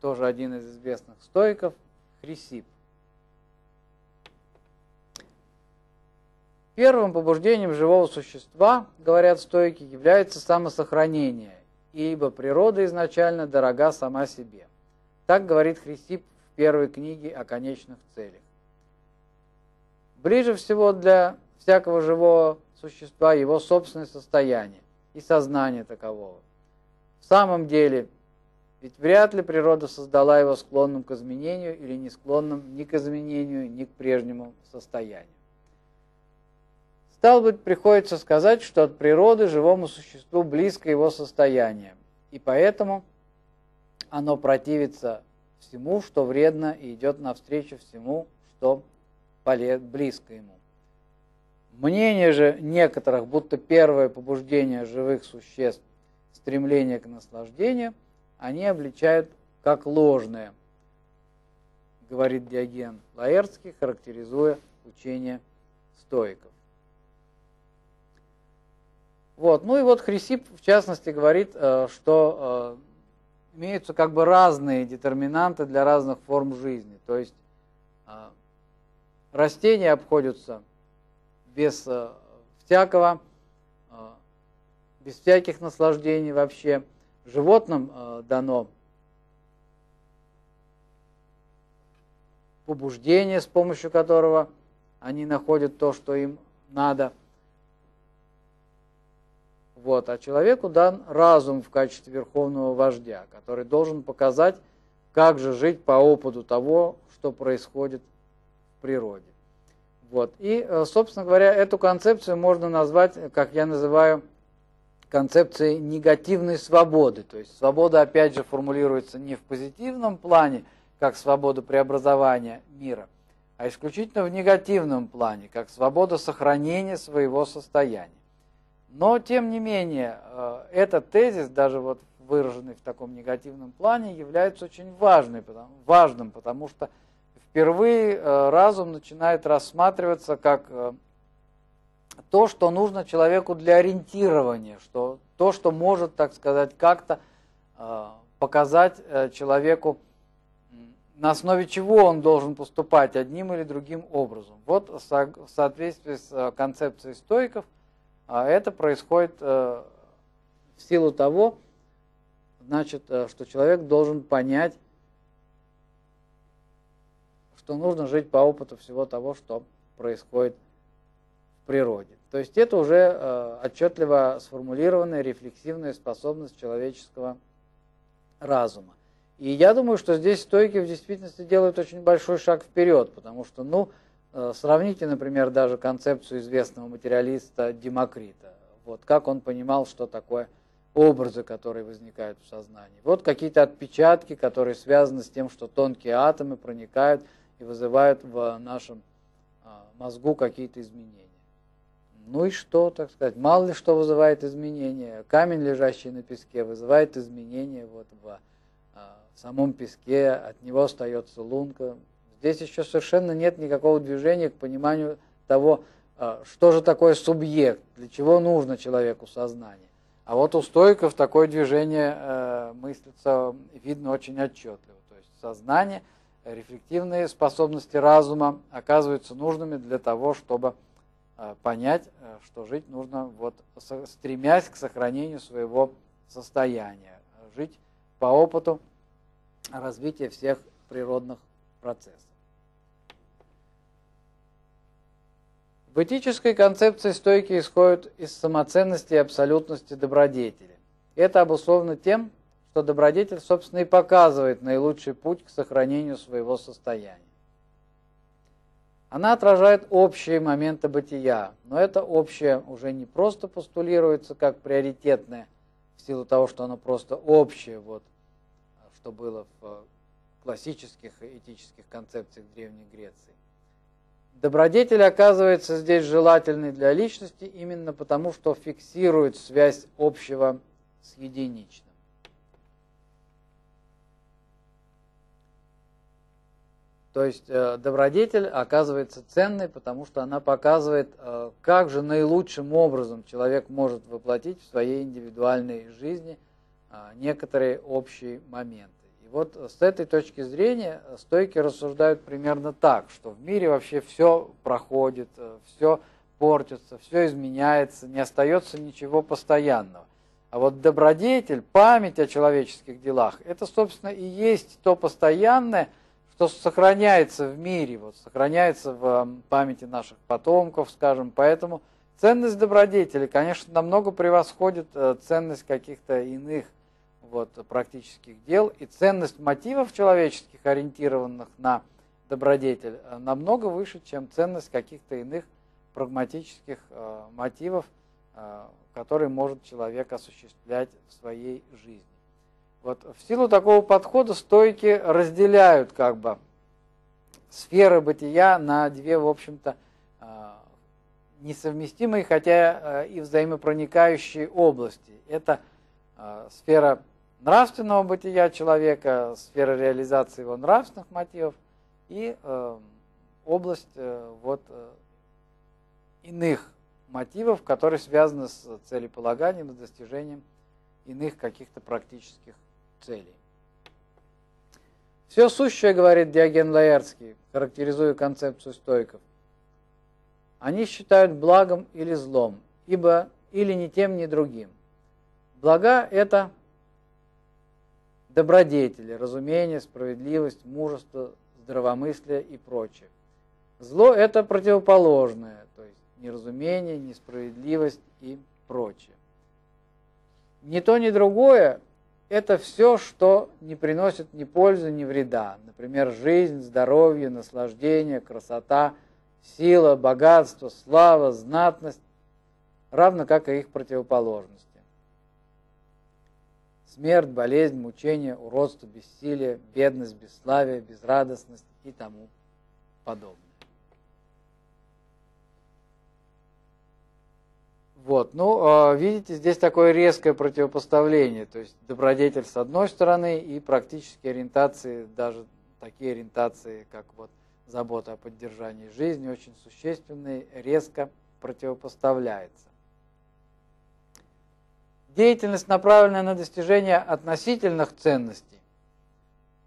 тоже один из известных стоиков Хрисип. Первым побуждением живого существа, говорят стойки, является самосохранение ибо природа изначально дорога сама себе. Так говорит Христип в первой книге о конечных целях. Ближе всего для всякого живого существа его собственное состояние и сознание такового. В самом деле, ведь вряд ли природа создала его склонным к изменению или не склонным ни к изменению, ни к прежнему состоянию. Стало быть, приходится сказать, что от природы живому существу близко его состояние, и поэтому оно противится всему, что вредно, и идет навстречу всему, что близко ему. Мнение же некоторых, будто первое побуждение живых существ – стремление к наслаждению, они обличают как ложное, говорит Диоген Лаэртский, характеризуя учение стоиков. Вот. Ну и вот Хрисип, в частности, говорит, э, что э, имеются как бы разные детерминанты для разных форм жизни. То есть э, растения обходятся без всякого, без всяких наслаждений вообще. Животным дано побуждение, с помощью которого они находят то, что им надо – вот, а человеку дан разум в качестве верховного вождя, который должен показать, как же жить по опыту того, что происходит в природе. Вот. И, э, собственно говоря, эту концепцию можно назвать, как я называю, концепцией негативной свободы. То есть свобода, опять же, формулируется не в позитивном плане, как свобода преобразования мира, а исключительно в негативном плане, как свобода сохранения своего состояния. Но, тем не менее, э, этот тезис, даже вот выраженный в таком негативном плане, является очень важным, важным, потому что впервые э, разум начинает рассматриваться как э, то, что нужно человеку для ориентирования, что то, что может, так сказать, как-то показать человеку, на основе чего он должен поступать одним или другим образом. Вот в соответствии с концепцией стойков – а это происходит э, в силу того, значит, э, что человек должен понять, что нужно жить по опыту всего того, что происходит природе. То есть это уже э, отчетливо сформулированная рефлексивная способность человеческого разума. И я думаю, что здесь стойки в действительности делают очень большой шаг вперед, потому что, ну, Э, сравните, например, даже концепцию известного материалиста Демокрита. Вот как он понимал, что такое образы, которые возникают в сознании. Вот какие-то отпечатки, которые связаны с тем, что тонкие атомы проникают и вызывают в нашем а, мозгу какие-то изменения. Ну и что, так сказать, мало ли что вызывает изменения. Камень, лежащий на песке, вызывает изменения вот в а, самом песке, от него остается лунка, Здесь еще совершенно нет никакого движения к пониманию того, а, что же такое субъект, для чего нужно человеку сознание. А вот у стойков такое движение э, мыслится, видно очень отчетливо. То есть сознание, рефлективные способности разума оказываются нужными для того, чтобы понять, э, что жить нужно вот стремясь к сохранению своего состояния, жить по опыту развития всех природных процессов. В этической концепции стойки исходят из самоценности и абсолютности добродетели. Это обусловлено тем, что добродетель, собственно, и показывает наилучший путь к сохранению своего состояния. Она отражает общие моменты бытия, но это общее уже не просто постулируется как приоритетное, в силу того, что оно просто общее, вот, что было в классических этических концепциях Древней Греции. Добродетель оказывается здесь желательной для личности именно потому, что фиксирует связь общего с единичным. То есть э, добродетель оказывается ценной, потому что она показывает, э, как же наилучшим образом человек может воплотить в своей индивидуальной жизни э, некоторые общие моменты. И вот с этой точки зрения стойки рассуждают примерно так, что в мире вообще все проходит, все портится, все изменяется, не остается ничего постоянного. А вот добродетель, память о человеческих делах, это, собственно, и есть то постоянное, что сохраняется в мире, вот, сохраняется в памяти наших потомков, скажем. Поэтому ценность добродетели, конечно, намного превосходит э, ценность каких-то иных вот, практических дел. И ценность мотивов человеческих, ориентированных на добродетель, э, намного выше, чем ценность каких-то иных прагматических э, мотивов, который может человек осуществлять в своей жизни. Вот в силу такого подхода стойки разделяют как бы сферы бытия на две, в общем-то, а, несовместимые, хотя э, и взаимопроникающие области. Это а, сфера нравственного бытия человека, сфера реализации его нравственных мотивов и э, область э, вот, иных мотивов, которые связаны с целеполаганием, с достижением иных каких-то практических целей. Все сущее, говорит Диоген Лаэртский, характеризуя концепцию стойков, они считают благом или злом, ибо или ни тем, ни другим. Блага – это добродетели, разумение, справедливость, мужество, здравомыслие и прочее. Зло – это противоположное, то есть неразумение, несправедливость и прочее. Ни то, ни другое – это все, что не приносит ни пользы, ни вреда. Например, жизнь, здоровье, наслаждение, красота, сила, богатство, слава, знатность, равно как и их противоположности. Смерть, болезнь, мучение, уродство, бессилие, бедность, бесславие, безрадостность и тому подобное. Вот, ну, а, видите, здесь такое резкое противопоставление, то есть добродетель с одной стороны и практические ориентации, даже такие ориентации, как вот забота о поддержании жизни, очень существенные, резко противопоставляется. Деятельность, направленная на достижение относительных ценностей,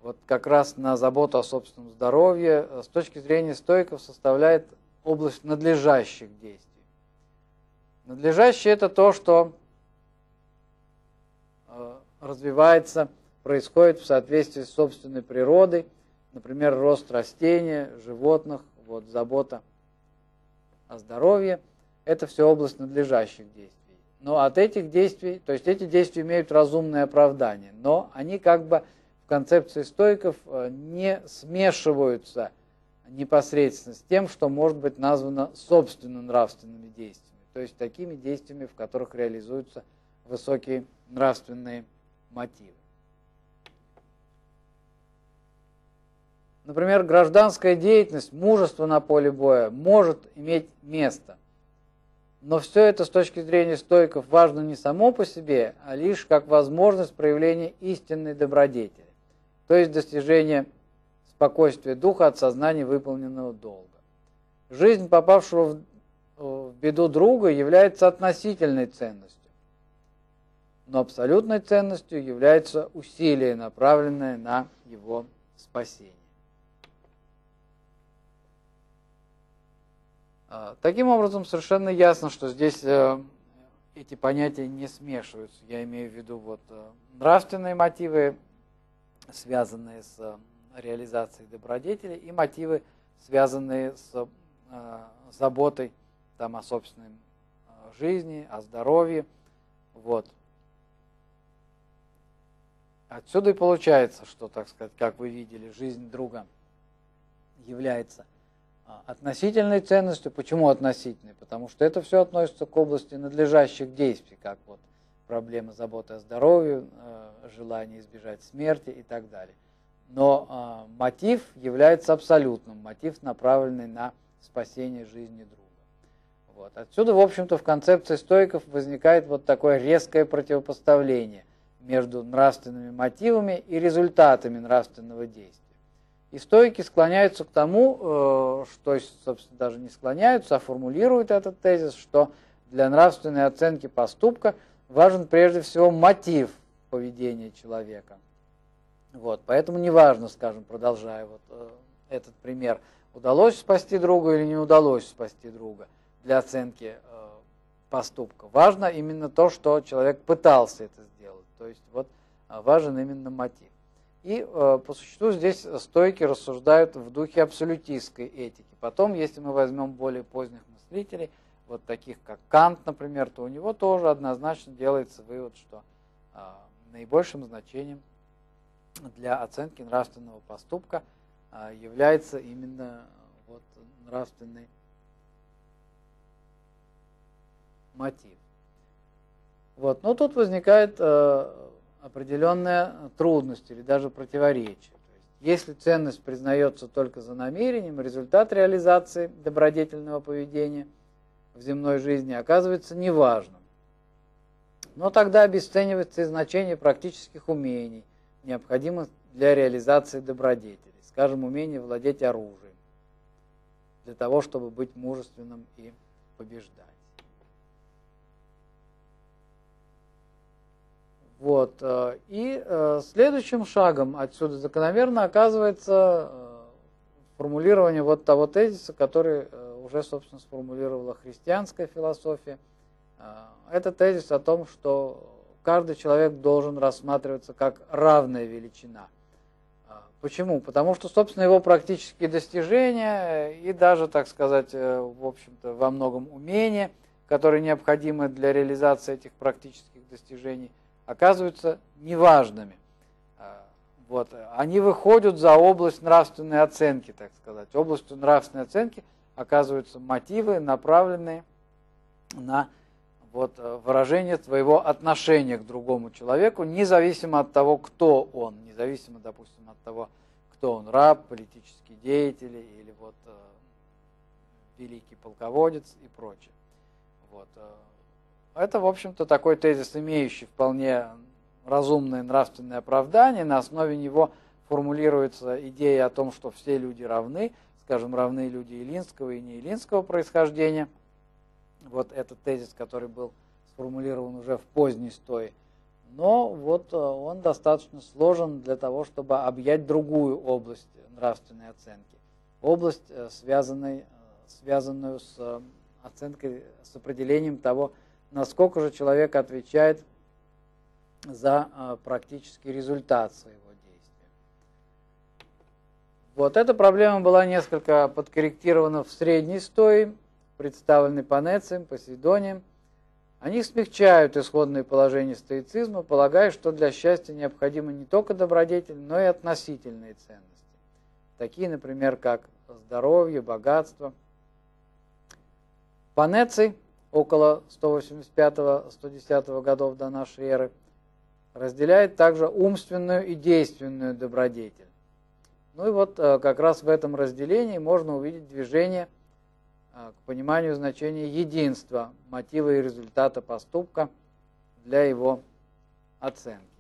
вот как раз на заботу о собственном здоровье, с точки зрения стойков составляет область надлежащих действий. Надлежащее – это то, что э, развивается, происходит в соответствии с собственной природой, например, рост растения, животных, вот, забота о здоровье – это все область надлежащих действий. Но от этих действий, то есть эти действия имеют разумное оправдание, но они как бы в концепции стойков э, не смешиваются непосредственно с тем, что может быть названо собственно нравственными действиями то есть такими действиями, в которых реализуются высокие нравственные мотивы. Например, гражданская деятельность, мужество на поле боя может иметь место. Но все это с точки зрения стойков важно не само по себе, а лишь как возможность проявления истинной добродетели, то есть достижения спокойствия духа от сознания выполненного долга. Жизнь попавшего в в беду друга является относительной ценностью. Но абсолютной ценностью является усилие, направленное на его спасение. А, таким образом, совершенно ясно, что здесь э, эти понятия не смешиваются. Я имею в виду вот э, нравственные мотивы, связанные с э, реализацией добродетели, и мотивы, связанные с заботой там, о собственной жизни, о здоровье. Вот. Отсюда и получается, что, так сказать, как вы видели, жизнь друга является а, относительной ценностью. Почему относительной? Потому что это все относится к области надлежащих действий, как вот проблема заботы о здоровье, э, желание избежать смерти и так далее. Но мотив является абсолютным, мотив направленный на спасение жизни друга. Вот. Отсюда, в общем-то, в концепции стойков возникает вот такое резкое противопоставление между нравственными мотивами и результатами нравственного действия. И стойки склоняются к тому, э, что, собственно, даже не склоняются, а формулируют этот тезис, что для нравственной оценки поступка важен прежде всего мотив поведения человека. Вот, поэтому неважно, скажем, продолжая вот э, этот пример, удалось спасти друга или не удалось спасти друга для оценки э, поступка. Важно именно то, что человек пытался это сделать. То есть вот важен именно мотив. И э, по существу здесь стойки рассуждают в духе абсолютистской этики. Потом, если мы возьмем более поздних мыслителей, вот таких как Кант, например, то у него тоже однозначно делается вывод, что э, наибольшим значением для оценки нравственного поступка э, является именно вот, нравственный мотив. Вот. Но тут возникает э, определенная трудность или даже противоречие. Если ценность признается только за намерением, результат реализации добродетельного поведения в земной жизни оказывается неважным. Но тогда обесценивается и значение практических умений, необходимых для реализации добродетелей. Скажем, умение владеть оружием, для того, чтобы быть мужественным и побеждать. Вот. Э, и э, следующим шагом отсюда закономерно оказывается э, формулирование вот того тезиса, который уже, собственно, сформулировала христианская философия. Это тезис о том, что каждый человек должен рассматриваться как равная величина. Почему? Потому что, собственно, его практические достижения и даже, так сказать, в общем-то, во многом умения, которые необходимы для реализации этих практических достижений, оказываются неважными. А, вот. Они выходят за область нравственной оценки, так сказать. Областью нравственной оценки оказываются мотивы, направленные на вот, выражение твоего отношения к другому человеку, независимо от того, кто он, независимо, допустим, от того, кто он, раб, политический деятель или вот, э, великий полководец и прочее. Вот, э, это, в общем-то, такой тезис, имеющий вполне разумное нравственное оправдание. На основе него формулируется идея о том, что все люди равны, скажем, равны люди илинского и неилинского происхождения. Вот этот тезис, который был сформулирован уже в поздней стое. Но вот э, он достаточно сложен для того, чтобы объять другую область нравственной оценки. Область, э, связанной, э, связанную с оценкой, с определением того, насколько же человек отвечает за а, практический результат своего действия. Вот эта проблема была несколько подкорректирована в средней стои, представленной Панецием, Посейдонием. Они смягчают исходное положение стоицизма, полагая, что для счастья необходимы не только добродетель, но и относительные ценности. Такие, например, как здоровье, богатство. Панеций – около 185-110 годов до нашей эры, разделяет также умственную и действенную добродетель. Ну и вот э, как раз в этом разделении можно увидеть движение э, к пониманию значения единства мотива и результата поступка для его оценки.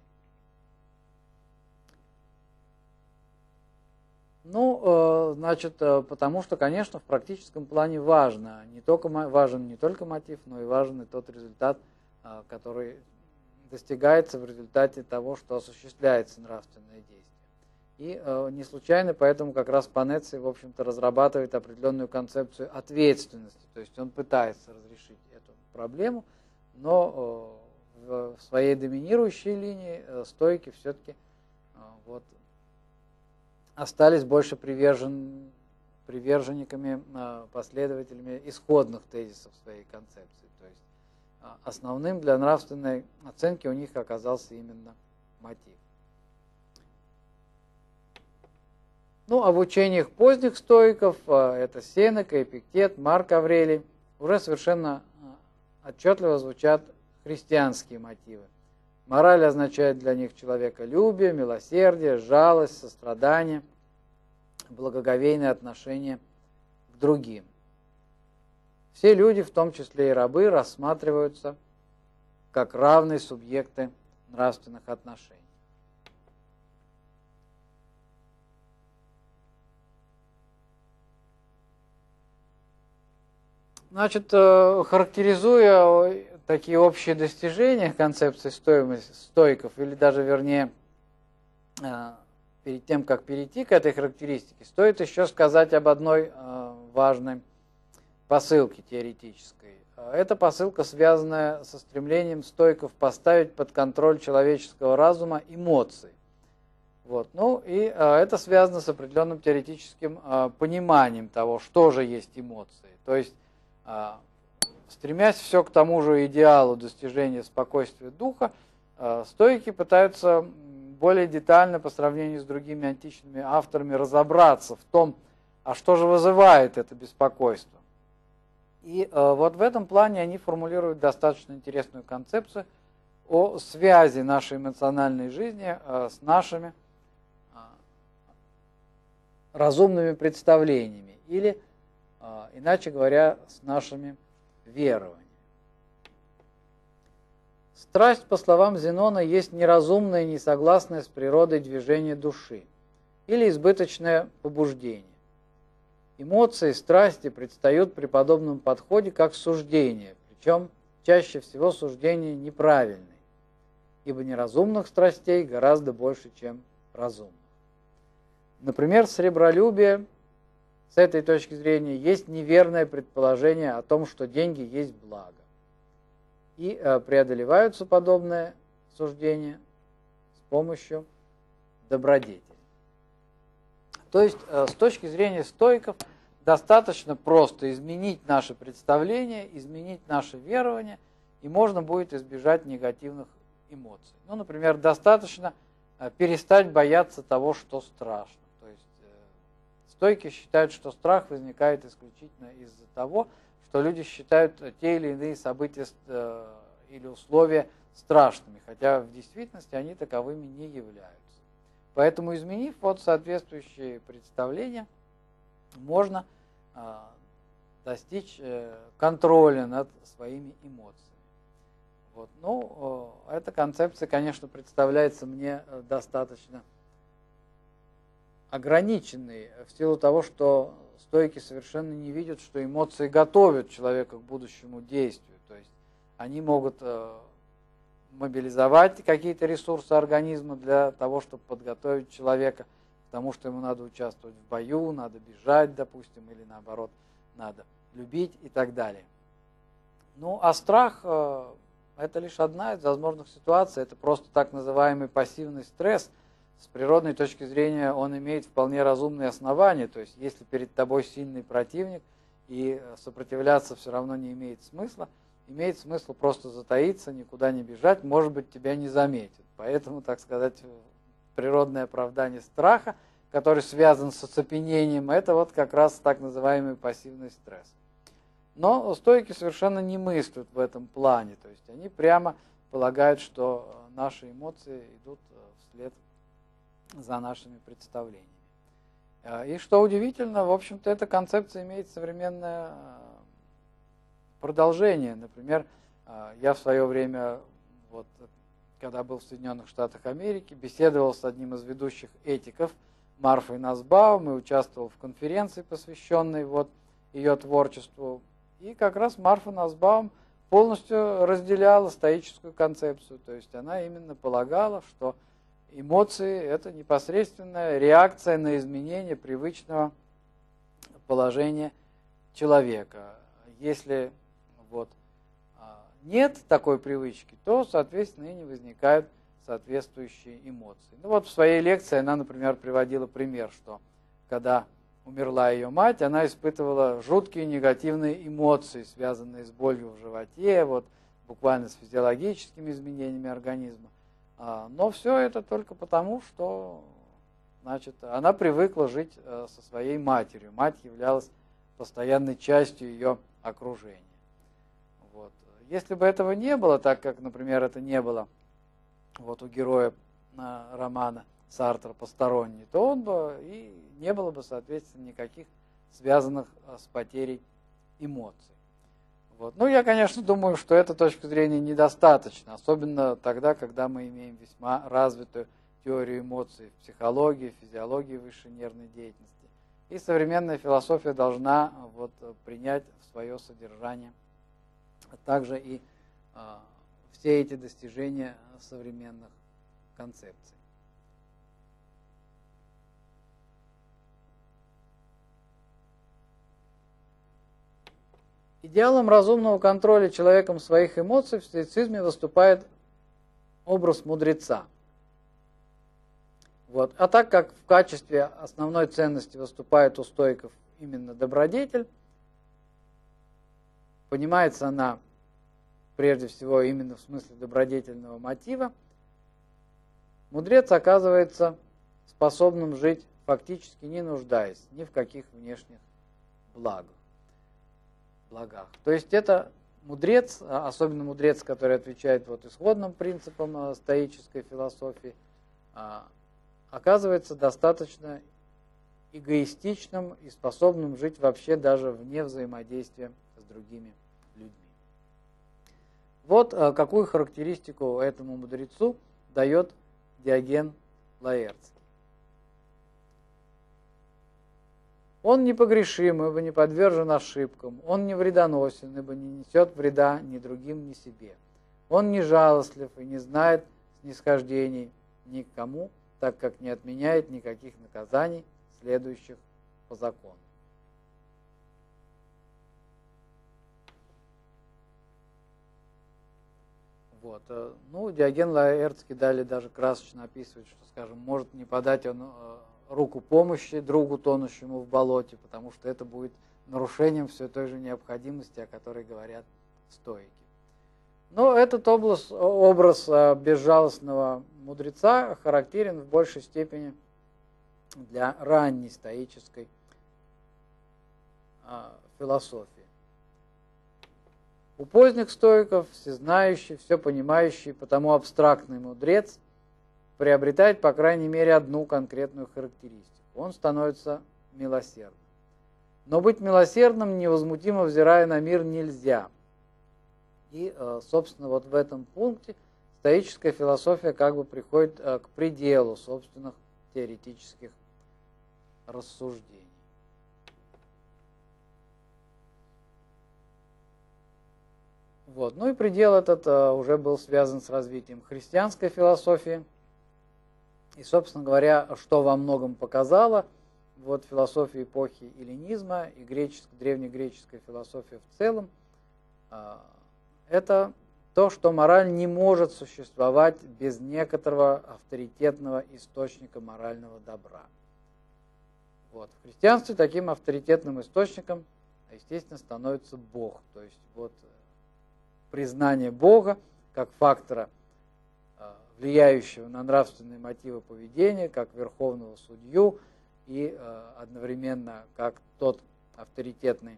Ну, э, значит, э, потому что, конечно, в практическом плане важно, не только, важен не только мотив, но и важен и тот результат, э, который достигается в результате того, что осуществляется нравственное действие. И не случайно, поэтому как раз Панеци, в общем-то, разрабатывает определенную концепцию ответственности. То есть он пытается разрешить эту проблему, но в, своей доминирующей линии стойки все-таки вот, остались больше привержен, приверженниками, э, последователями исходных тезисов своей концепции. То есть э, основным для нравственной оценки у них оказался именно мотив. Ну, а в учениях поздних стоиков, а, это Сенека, Эпиктет, Марк Аврелий, уже совершенно а, отчетливо звучат христианские мотивы. Мораль означает для них человеколюбие, милосердие, жалость, сострадание, благоговейное отношение к другим. Все люди, в том числе и рабы, рассматриваются как равные субъекты нравственных отношений. Значит, э, характеризуя такие общие достижения концепции стоимости стойков, или даже вернее, э, перед тем, как перейти к этой характеристике, стоит еще сказать об одной э, важной посылке теоретической. Это посылка, связанная со стремлением стойков поставить под контроль человеческого разума эмоции. Вот. Ну и это связано с определенным теоретическим пониманием того, что же есть эмоции. То есть стремясь все к тому же идеалу достижения спокойствия духа, а, стойки пытаются более детально по сравнению с другими античными авторами разобраться в том, а что же вызывает это беспокойство. И а, вот в этом плане они формулируют достаточно интересную концепцию о связи нашей эмоциональной жизни с нашими разумными представлениями или иначе говоря, с нашими верованиями. Страсть, по словам Зенона, есть неразумное, несогласное с природой движение души или избыточное побуждение. Эмоции, страсти предстают при подобном подходе как суждение, причем чаще всего суждение неправильное, ибо неразумных страстей гораздо больше, чем разумных. Например, сребролюбие с этой точки зрения есть неверное предположение о том, что деньги есть благо. И э, преодолеваются подобные суждения с помощью добродетели. То есть, э, с точки зрения стойков, достаточно просто изменить наше представление, изменить наше верование, и можно будет избежать негативных эмоций. Ну, например, достаточно э, перестать бояться того, что страшно. Стойки считают, что страх возникает исключительно из-за того, что люди считают те или иные события э, или условия страшными, хотя в действительности они таковыми не являются. Поэтому, изменив вот соответствующие представления, можно э, достичь э, контроля над своими эмоциями. Вот. Ну, эта концепция, конечно, представляется мне достаточно ограниченный в силу того, что стойки совершенно не видят, что эмоции готовят человека к будущему действию. То есть они могут э, мобилизовать какие-то ресурсы организма для того, чтобы подготовить человека к тому, что ему надо участвовать в бою, надо бежать, допустим, или наоборот, надо любить и так далее. Ну, а страх э, – это лишь одна из возможных ситуаций, это просто так называемый пассивный стресс – с природной точки зрения он имеет вполне разумные основания. То есть, если перед тобой сильный противник и сопротивляться все равно не имеет смысла, имеет смысл просто затаиться, никуда не бежать, может быть, тебя не заметят. Поэтому, так сказать, природное оправдание страха, который связан с оцепенением, это вот как раз так называемый пассивный стресс. Но стойки совершенно не мыслят в этом плане, то есть они прямо полагают, что наши эмоции идут вслед за нашими представлениями. А, и что удивительно, в общем-то, эта концепция имеет современное а, продолжение. Например, а, я в свое время, вот, когда был в Соединенных Штатах Америки, беседовал с одним из ведущих этиков, Марфой Насбаум, и участвовал в конференции, посвященной вот, ее творчеству. И как раз Марфа Насбаум полностью разделяла стоическую концепцию. То есть она именно полагала, что эмоции – это непосредственная реакция на изменение привычного положения человека. Если вот, а, нет такой привычки, то, соответственно, и не возникают соответствующие эмоции. Ну вот в своей лекции она, например, приводила пример, что когда умерла ее мать, она испытывала жуткие негативные эмоции, связанные с болью в животе, вот, буквально с физиологическими изменениями организма. А, но все это только потому, что значит, она привыкла жить э, со своей матерью. Мать являлась постоянной частью ее окружения. Вот. Если бы этого не было, так как, например, это не было вот у героя э, романа Сартра посторонний, то он бы и не было бы, соответственно, никаких связанных э, с потерей эмоций. Вот. Ну, я, конечно, думаю, что эта точка зрения недостаточна, особенно тогда, когда мы имеем весьма развитую теорию эмоций в психологии, физиологии высшей нервной деятельности. И современная философия должна вот, принять в свое содержание также и э, все эти достижения современных концепций. Идеалом разумного контроля человеком своих эмоций в стоицизме выступает образ мудреца. Вот. А так как в качестве основной ценности выступает у стоиков именно добродетель, понимается она прежде всего именно в смысле добродетельного мотива, мудрец оказывается способным жить фактически не нуждаясь ни в каких внешних благах благах. То есть это мудрец, а особенно мудрец, который отвечает вот исходным принципам а, стоической философии, а, оказывается достаточно эгоистичным и способным жить вообще даже вне взаимодействия с другими людьми. Вот какую характеристику этому мудрецу дает Диоген Лаэртский. Он непогрешим, ибо не подвержен ошибкам. Он не вредоносен, ибо не несет вреда ни другим, ни себе. Он не жалостлив и не знает снисхождений никому, так как не отменяет никаких наказаний, следующих по закону. Вот. Э, ну, Диоген Лаэртский далее даже красочно описывает, что, скажем, может не подать он э, руку помощи другу, тонущему в болоте, потому что это будет нарушением все той же необходимости, о которой говорят стойки. Но этот образ, образ а, безжалостного мудреца характерен в большей степени для ранней стоической а, философии. У поздних стоиков всезнающий, все понимающий, потому абстрактный мудрец – приобретает, по крайней мере, одну конкретную характеристику. Он становится милосердным. Но быть милосердным, невозмутимо взирая на мир, нельзя. И, э, собственно, вот в этом пункте стоическая философия как бы приходит э, к пределу собственных теоретических рассуждений. Вот. Ну и предел этот э, уже был связан с развитием христианской философии – и, собственно говоря, что во многом показало вот философия эпохи эллинизма и греческо, древнегреческая философия в целом, а, это то, что мораль не может существовать без некоторого авторитетного источника морального добра. Вот. В христианстве таким авторитетным источником, естественно, становится Бог. То есть вот признание Бога как фактора – влияющего на нравственные мотивы поведения, как верховного судью и э, одновременно как тот авторитетный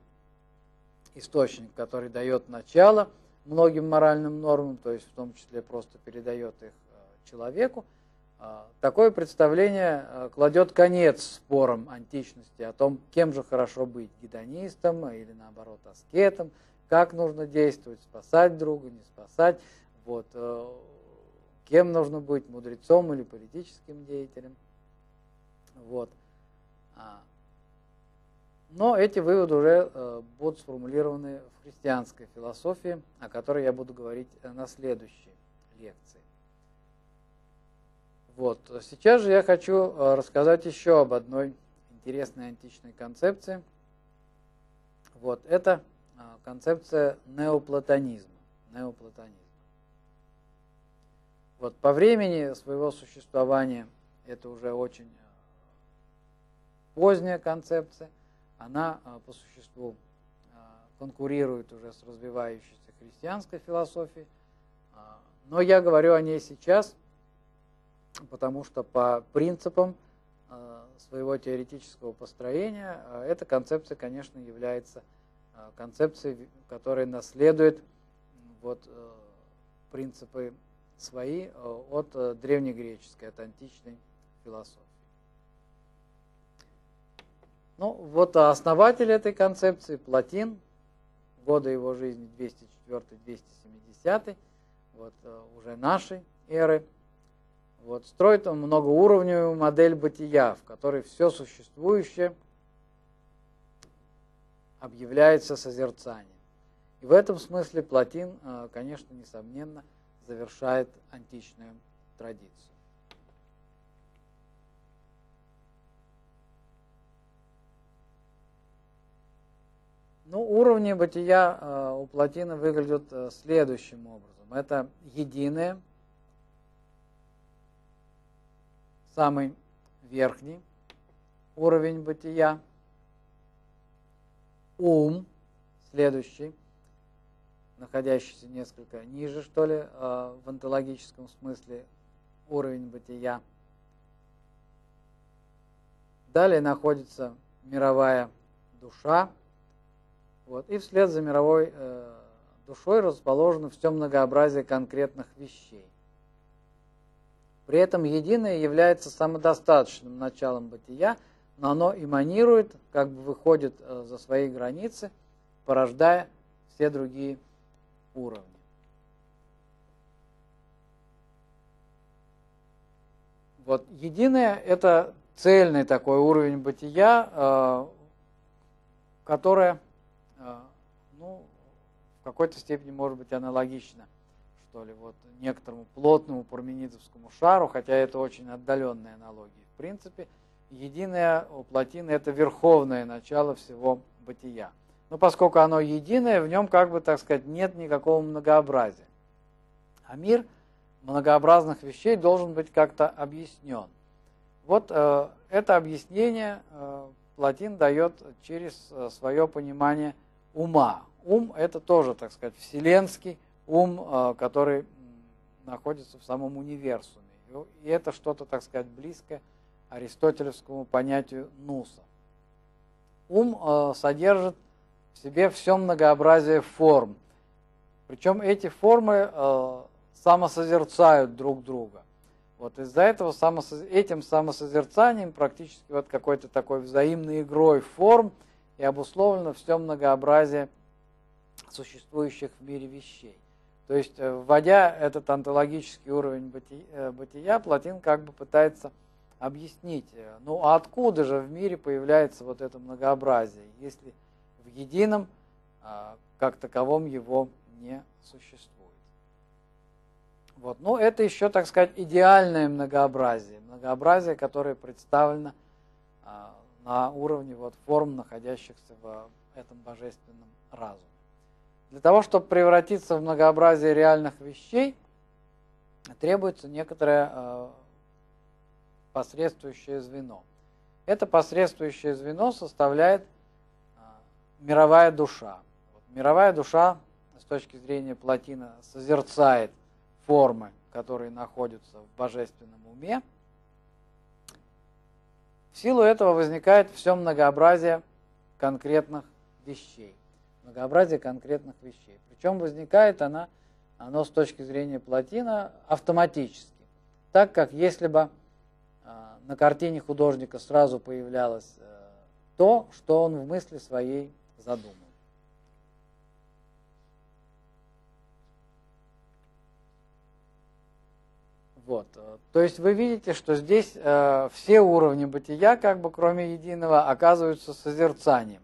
источник, который дает начало многим моральным нормам, то есть в том числе просто передает их э, человеку, э, такое представление э, кладет конец спорам античности о том, кем же хорошо быть, гедонистом или наоборот аскетом, как нужно действовать, спасать друга, не спасать. Вот, кем нужно быть, мудрецом или политическим деятелем. Вот. А, но эти выводы уже э, будут сформулированы в христианской философии, о которой я буду говорить э, на следующей лекции. Вот. Сейчас же я хочу э, рассказать еще об одной интересной античной концепции. Вот. Это концепция неоплатонизма. неоплатонизма. Вот. По времени своего существования это уже очень э, поздняя концепция. Она по существу конкурирует уже с развивающейся христианской философией. Но я говорю о ней сейчас – потому что по принципам э, своего теоретического построения э, эта концепция, конечно, является э, концепцией, которая наследует вот, принципы свои от древнегреческой, от античной философии. Ну, вот основатель этой концепции, Платин, годы его жизни 204-270, вот уже нашей эры – вот, строит он многоуровневую модель бытия, в которой все существующее объявляется созерцанием. И в этом смысле Платин, э, конечно, несомненно, завершает античную традицию. Ну, уровни бытия э, у Платина выглядят э, следующим образом. Это единое – самый верхний уровень бытия. Ум, следующий, находящийся несколько ниже, что ли, э, в онтологическом смысле, уровень бытия. Далее находится мировая душа. Вот, и вслед за мировой э, душой расположено все многообразие конкретных вещей. При этом единое является самодостаточным началом бытия, но оно эманирует, как бы выходит э, за свои границы, порождая все другие уровни. Вот единое – это цельный такой уровень бытия, э, которое э, ну, в какой-то степени может быть аналогично что ли, вот некоторому плотному парменидовскому шару, хотя это очень отдаленные аналогии. В принципе, единое у плотины – это верховное начало всего бытия. Но поскольку оно единое, в нем, как бы, так сказать, нет никакого многообразия. А мир многообразных вещей должен быть как-то объяснен. Вот э, это объяснение э, Платин дает через э, свое понимание ума. Ум – это тоже, так сказать, вселенский ум, а, который находится в самом универсуме. И это что-то, так сказать, близкое аристотелевскому понятию нуса. Ум а, содержит в себе все многообразие форм. Причем эти формы а, самосозерцают друг друга. Вот из-за этого этим самосозерцанием практически вот какой-то такой взаимной игрой форм и обусловлено все многообразие существующих в мире вещей. То есть, э, вводя этот онтологический уровень бытия, э, бытия, Платин как бы пытается объяснить, э, ну а откуда же в мире появляется вот это многообразие, если в едином как таковом его не существует. Вот. Ну, это еще, так сказать, идеальное многообразие, многообразие, которое представлено на уровне вот, форм, находящихся в этом божественном разуме. Для того, чтобы превратиться в многообразие реальных вещей, требуется некоторое э, посредствующее звено. Это посредствующее звено составляет мировая душа. Вот, мировая душа с точки зрения Платина созерцает формы, которые находятся в божественном уме. В силу этого возникает все многообразие конкретных вещей многообразие конкретных вещей. Причем возникает она, оно с точки зрения плотина автоматически. Так как если бы а, на картине художника сразу появлялось э, то, что он в мысли своей задумал. Вот. Э, то есть вы видите, что здесь э, все уровни бытия, как бы кроме единого, оказываются созерцанием.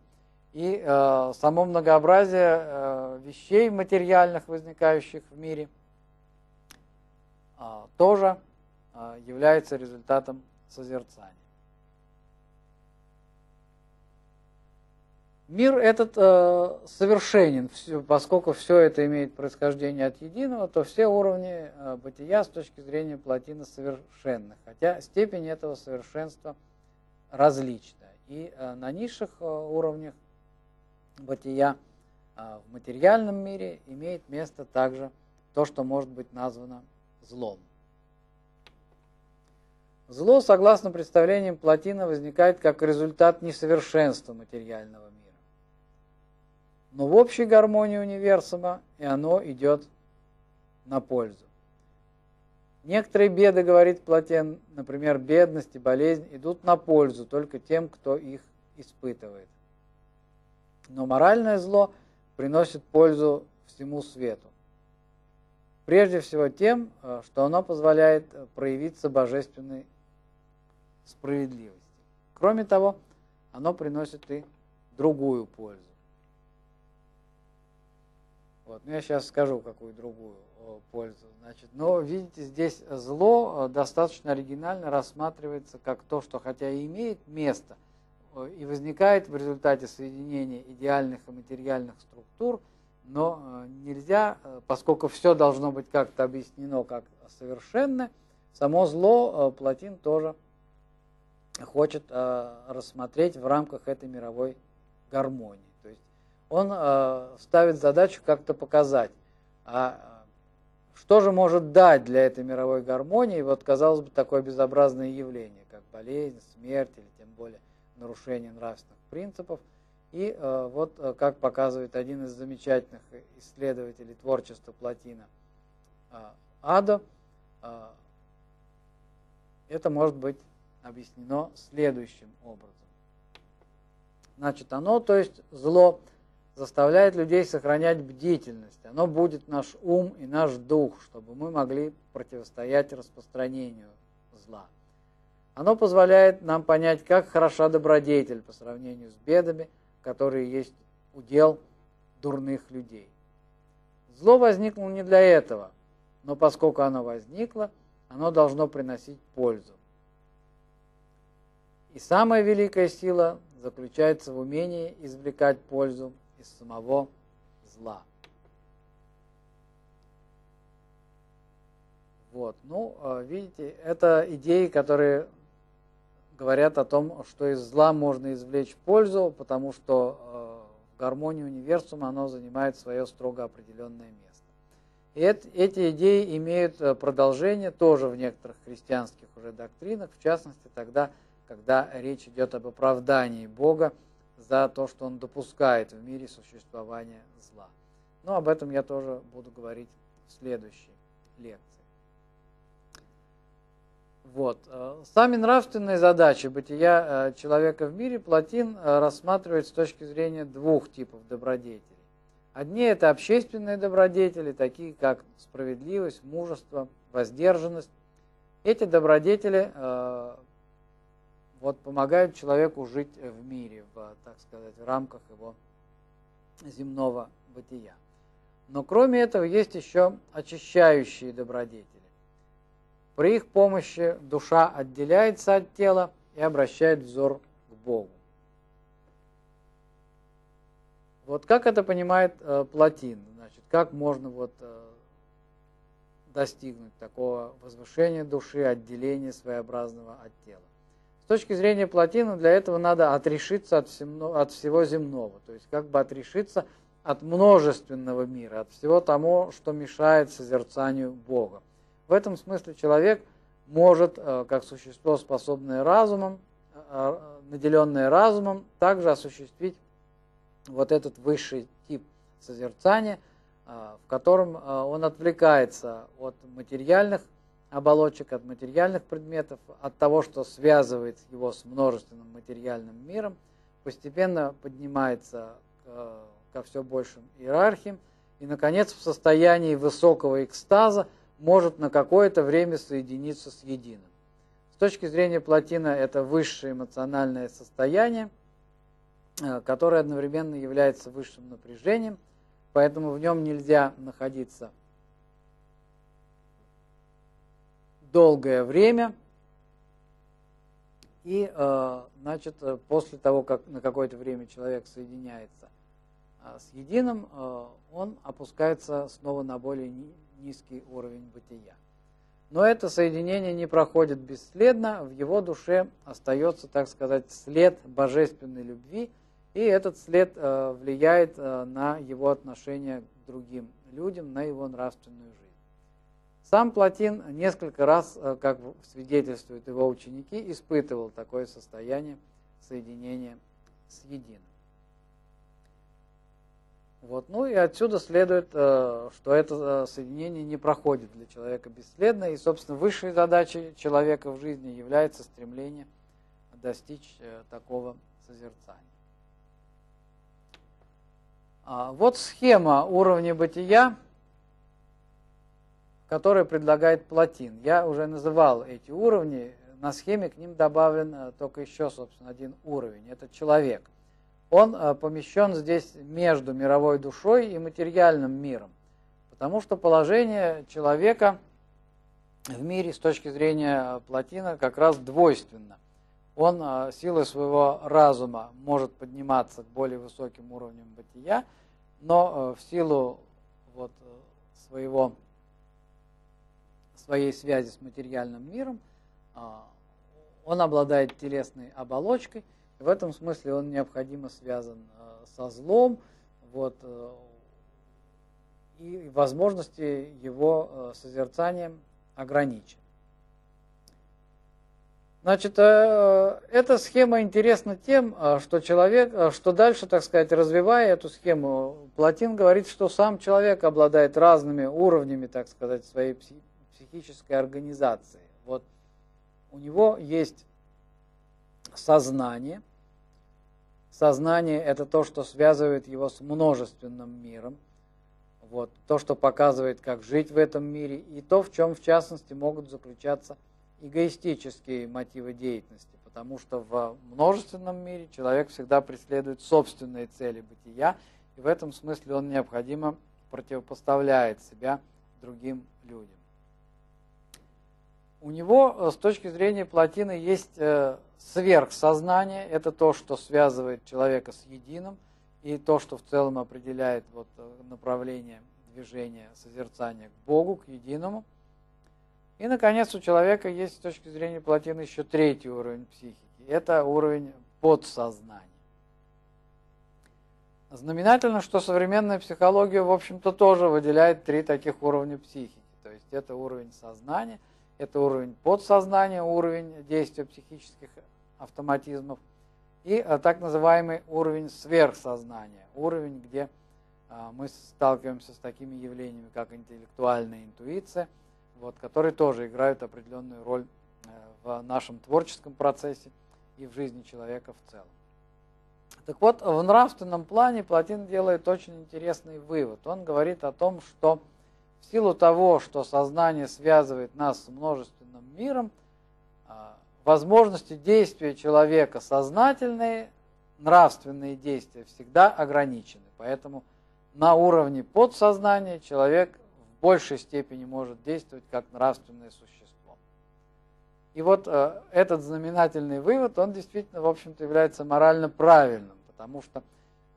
И э, само многообразие э, вещей материальных, возникающих в мире, э, тоже э, является результатом созерцания. Мир этот э, совершенен, поскольку все это имеет происхождение от единого, то все уровни э, бытия с точки зрения плотины совершенны, хотя степень этого совершенства различна. И э, на низших э, уровнях бытия э, в материальном мире имеет место также то, что может быть названо злом. Зло, согласно представлениям плотина, возникает как результат несовершенства материального мира но в общей гармонии универсума, и оно идет на пользу. Некоторые беды, говорит Платен, например, бедность и болезнь, идут на пользу только тем, кто их испытывает. Но моральное зло приносит пользу всему свету. Прежде всего тем, э, что оно позволяет э, проявиться божественной справедливости. Кроме того, оно приносит и другую пользу. Вот. Но ну, я сейчас скажу, какую другую пользу. Значит, но видите, здесь зло э, достаточно оригинально рассматривается как то, что хотя и имеет место и возникает в результате соединения идеальных и материальных структур, но э, нельзя, э, поскольку все должно быть как-то объяснено как совершенно, само зло Платин тоже хочет рассмотреть в рамках этой мировой гармонии он э, ставит задачу как-то показать, а что же может дать для этой мировой гармонии, вот, казалось бы, такое безобразное явление, как болезнь, смерть или тем более нарушение нравственных принципов. И э, вот, э, как показывает один из замечательных исследователей творчества Платина, э, Адо, э, это может быть объяснено следующим образом. Значит, оно, то есть зло, заставляет людей сохранять бдительность. Оно будет наш ум и наш дух, чтобы мы могли противостоять распространению зла. Оно позволяет нам понять, как хороша добродетель по сравнению с бедами, которые есть удел дурных людей. Зло возникло не для этого, но поскольку оно возникло, оно должно приносить пользу. И самая великая сила заключается в умении извлекать пользу из самого зла. Вот, ну, а, видите, это идеи, которые говорят о том, что из зла можно извлечь пользу, потому что а, в гармонии универсума оно занимает свое строго определенное место. И эти идеи имеют а, продолжение тоже в некоторых христианских уже доктринах, в частности тогда, когда речь идет об оправдании Бога за то, что он допускает в мире существование зла. Но об этом я тоже буду говорить в следующей лекции. Вот. Э, сами нравственные задачи бытия э, человека в мире Платин э, рассматривает с точки зрения двух типов добродетелей. Одни – это общественные добродетели, такие как справедливость, мужество, воздержанность. Эти добродетели вот помогают человеку жить в мире, в, так сказать, в рамках его земного бытия. Но кроме этого есть еще очищающие добродетели. При их помощи душа отделяется от тела и обращает взор к Богу. Вот как это понимает э, Платин? Значит, как можно вот э, достигнуть такого возвышения души, отделения своеобразного от тела? Точки зрения плотины для этого надо отрешиться от, всем, от всего земного, то есть как бы отрешиться от множественного мира, от всего того, что мешает созерцанию Бога. В этом смысле человек может, э, как существо, способное разумом, э, э, наделенное разумом, также осуществить вот этот высший тип созерцания, в котором он отвлекается от материальных оболочек, от материальных предметов, от того, что связывает его с множественным материальным миром, постепенно поднимается к, ко все большим иерархиям и, наконец, в состоянии высокого экстаза может на какое-то время соединиться с единым. С точки зрения Платина это высшее эмоциональное состояние, э, которое одновременно является высшим напряжением, поэтому в нем нельзя находиться долгое время. И, э, значит, после того, как на какое-то время человек соединяется с единым, он опускается снова на более низкий уровень бытия. Но это соединение не проходит бесследно, в его душе остается, так сказать, след божественной любви, и этот след э, влияет э, на его отношение к другим людям, на его нравственную жизнь. Сам Платин несколько раз, э, как свидетельствуют его ученики, испытывал такое состояние соединения с единым. Вот. Ну и отсюда следует, э, что это э, соединение не проходит для человека бесследно, и, собственно, высшей задачей человека в жизни является стремление достичь такого созерцания. А, вот схема уровня бытия, которую предлагает Платин. Я уже называл эти уровни, на схеме к ним добавлен только еще, собственно, один уровень. Это человек – он э, помещен здесь между мировой душой и материальным миром. Потому что положение человека в мире с точки зрения Платина как раз двойственно. Он э, силой своего разума может подниматься к более высоким уровням бытия, но э, в силу вот своего, своей связи с материальным миром он обладает телесной оболочкой – в этом смысле он необходимо связан э, со злом, вот, э, и возможности его э, созерцания ограничены. Значит, эта схема интересна тем, что человек, что дальше, так сказать, развивая эту схему, Платин говорит, что сам человек обладает разными уровнями, так сказать, своей психической организации. Вот у него есть сознание, Сознание – это то, что связывает его с множественным миром, вот, то, что показывает, как жить в этом мире, и то, в чем, в частности, могут заключаться эгоистические мотивы деятельности, потому что в множественном мире человек всегда преследует собственные цели бытия, и в этом смысле он необходимо противопоставляет себя другим людям. У него э, с точки зрения плотины есть э, сверхсознание, это то, что связывает человека с единым, и то, что в целом определяет вот э, направление движения созерцания к Богу, к единому. И, наконец, у человека есть с точки зрения плотины еще третий уровень психики. Это уровень подсознания. Знаменательно, что современная психология, в общем-то, тоже выделяет три таких уровня психики. То есть это уровень сознания, это уровень подсознания, уровень действия психических автоматизмов. И э, так называемый уровень сверхсознания, уровень, где э, мы сталкиваемся с такими явлениями, как интеллектуальная интуиция, вот, которые тоже играют определенную роль э, в нашем творческом процессе и в жизни человека в целом. Так вот, в нравственном плане Платин делает очень интересный вывод. Он говорит о том, что в силу того, что сознание связывает нас с множественным миром, а, возможности действия человека сознательные, нравственные действия всегда ограничены. Поэтому на уровне подсознания человек в большей степени может действовать как нравственное существо. И вот э, этот знаменательный вывод, он действительно, в общем-то, является морально правильным, потому что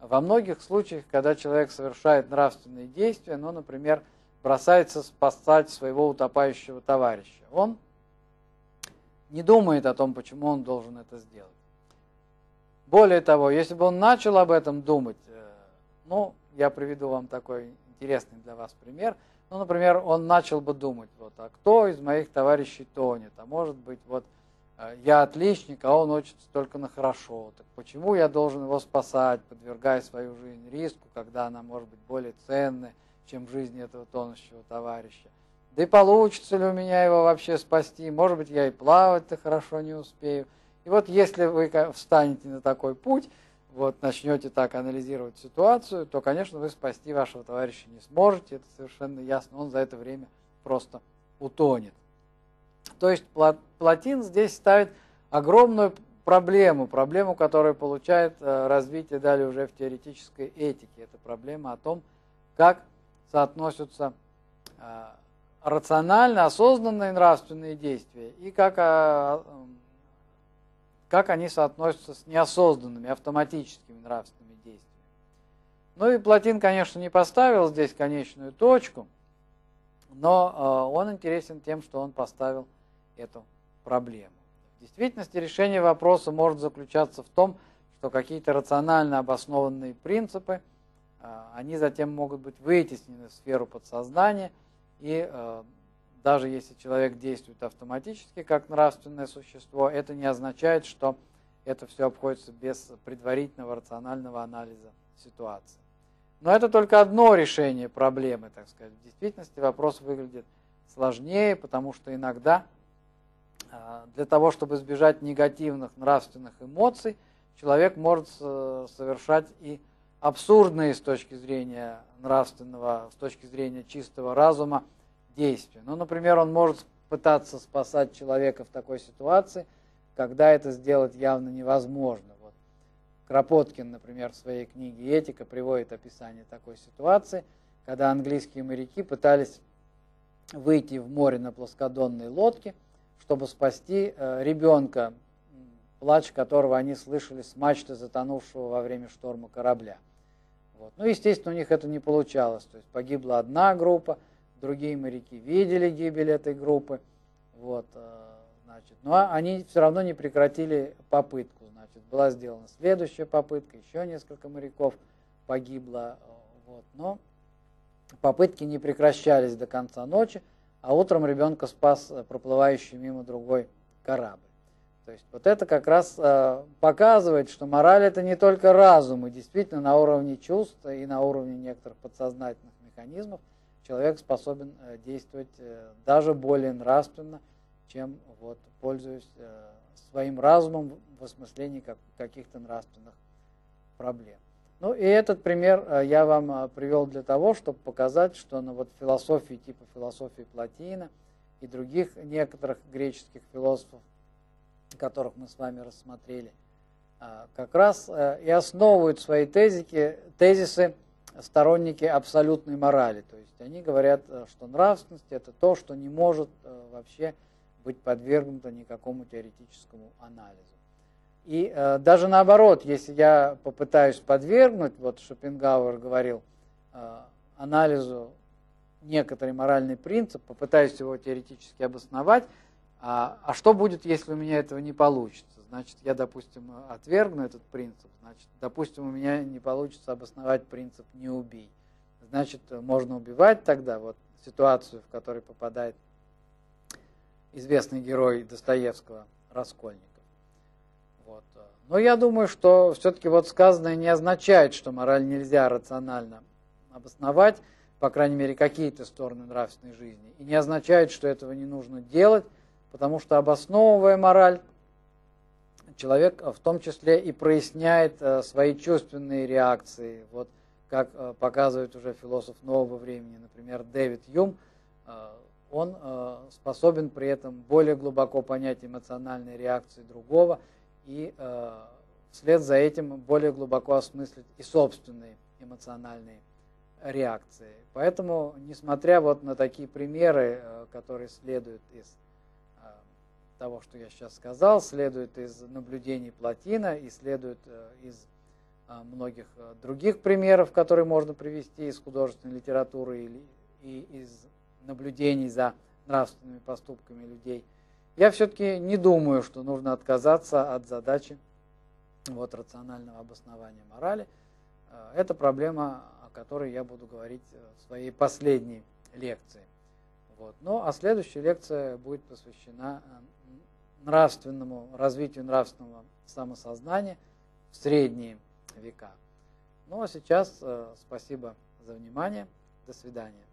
во многих случаях, когда человек совершает нравственные действия, ну, например, бросается спасать своего утопающего товарища. Он не думает о том, почему он должен это сделать. Более того, если бы он начал об этом думать, э, ну, я приведу вам такой интересный для вас пример. Ну, например, он начал бы думать, вот, а кто из моих товарищей тонет? А может быть, вот, э, я отличник, а он учится только на хорошо. Так почему я должен его спасать, подвергая свою жизнь риску, когда она может быть более ценной? Чем в жизни этого тонущего товарища. Да и получится ли у меня его вообще спасти? Может быть, я и плавать-то хорошо не успею. И вот если вы встанете на такой путь, вот начнете так анализировать ситуацию, то, конечно, вы спасти вашего товарища не сможете, это совершенно ясно, он за это время просто утонет. То есть Платин здесь ставит огромную проблему, проблему, которая получает э, развитие далее уже в теоретической этике. Это проблема о том, как соотносятся э, рационально осознанные нравственные действия и как, а, как они соотносятся с неосознанными автоматическими нравственными действиями. Ну и Платин, конечно, не поставил здесь конечную точку, но он интересен тем, что он поставил эту проблему. В действительности решение вопроса может заключаться в том, что какие-то рационально обоснованные принципы, они затем могут быть вытеснены в сферу подсознания – и э, даже если человек действует автоматически как нравственное существо, это не означает, что это все обходится без предварительного рационального анализа ситуации. Но это только одно решение проблемы, так сказать. В действительности вопрос выглядит сложнее, потому что иногда э, для того, чтобы избежать негативных нравственных эмоций, человек может э, совершать и абсурдные с точки зрения нравственного, с точки зрения чистого разума действия. Ну, например, он может пытаться спасать человека в такой ситуации, когда это сделать явно невозможно. Вот. Кропоткин, например, в своей книге «Этика» приводит описание такой ситуации, когда английские моряки пытались выйти в море на плоскодонной лодке, чтобы спасти э, ребенка, плач которого они слышали с мачты затонувшего во время шторма корабля. Вот. Ну, естественно, у них это не получалось. То есть погибла одна группа, другие моряки видели гибель этой группы. Вот, э, значит, но они все равно не прекратили попытку. Значит, была сделана следующая попытка, еще несколько моряков погибло. Вот, но попытки не прекращались до конца ночи, а утром ребенка спас э, проплывающий мимо другой корабль. То есть вот это как раз э, показывает, что мораль это не только разум, и действительно на уровне чувств и на уровне некоторых подсознательных механизмов человек способен э, действовать э, даже более нравственно, чем вот, пользуясь э, своим разумом в осмыслении как, каких-то нравственных проблем. Ну и этот пример я вам привел для того, чтобы показать, что на вот философии типа философии Платина и других некоторых греческих философов которых мы с вами рассмотрели, а, как раз э, и основывают свои тезики, тезисы сторонники абсолютной морали. То есть они говорят, э, что нравственность это то, что не может э, вообще быть подвергнуто никакому теоретическому анализу. И э, даже наоборот, если я попытаюсь подвергнуть, вот Шопенгауэр говорил, э, анализу некоторый моральный принцип, попытаюсь его теоретически обосновать, а, а что будет, если у меня этого не получится? Значит, я, допустим, отвергну этот принцип. Значит, допустим, у меня не получится обосновать принцип «не убей». Значит, можно убивать тогда вот ситуацию, в которой попадает известный герой Достоевского Раскольников. Вот. Но я думаю, что все-таки вот сказанное не означает, что мораль нельзя рационально обосновать, по крайней мере, какие-то стороны нравственной жизни. И не означает, что этого не нужно делать, потому что обосновывая мораль, человек в том числе и проясняет э, свои чувственные реакции. Вот как э, показывает уже философ нового времени, например, Дэвид Юм, э, он способен при этом более глубоко понять эмоциональные реакции другого и вслед за этим более глубоко осмыслить и собственные эмоциональные реакции. Поэтому, несмотря вот на такие примеры, которые следуют из того, что я сейчас сказал, следует из наблюдений Платина и следует э, из а, многих э, других примеров, которые можно привести из художественной литературы и из наблюдений за нравственными поступками людей. Я все-таки не думаю, что нужно отказаться от задачи вот, рационального обоснования морали. Э, это проблема, о которой я буду говорить в своей последней лекции. Вот. Ну, а следующая лекция будет посвящена нравственному развитию нравственного самосознания в средние века. Ну а сейчас э, спасибо за внимание. До свидания.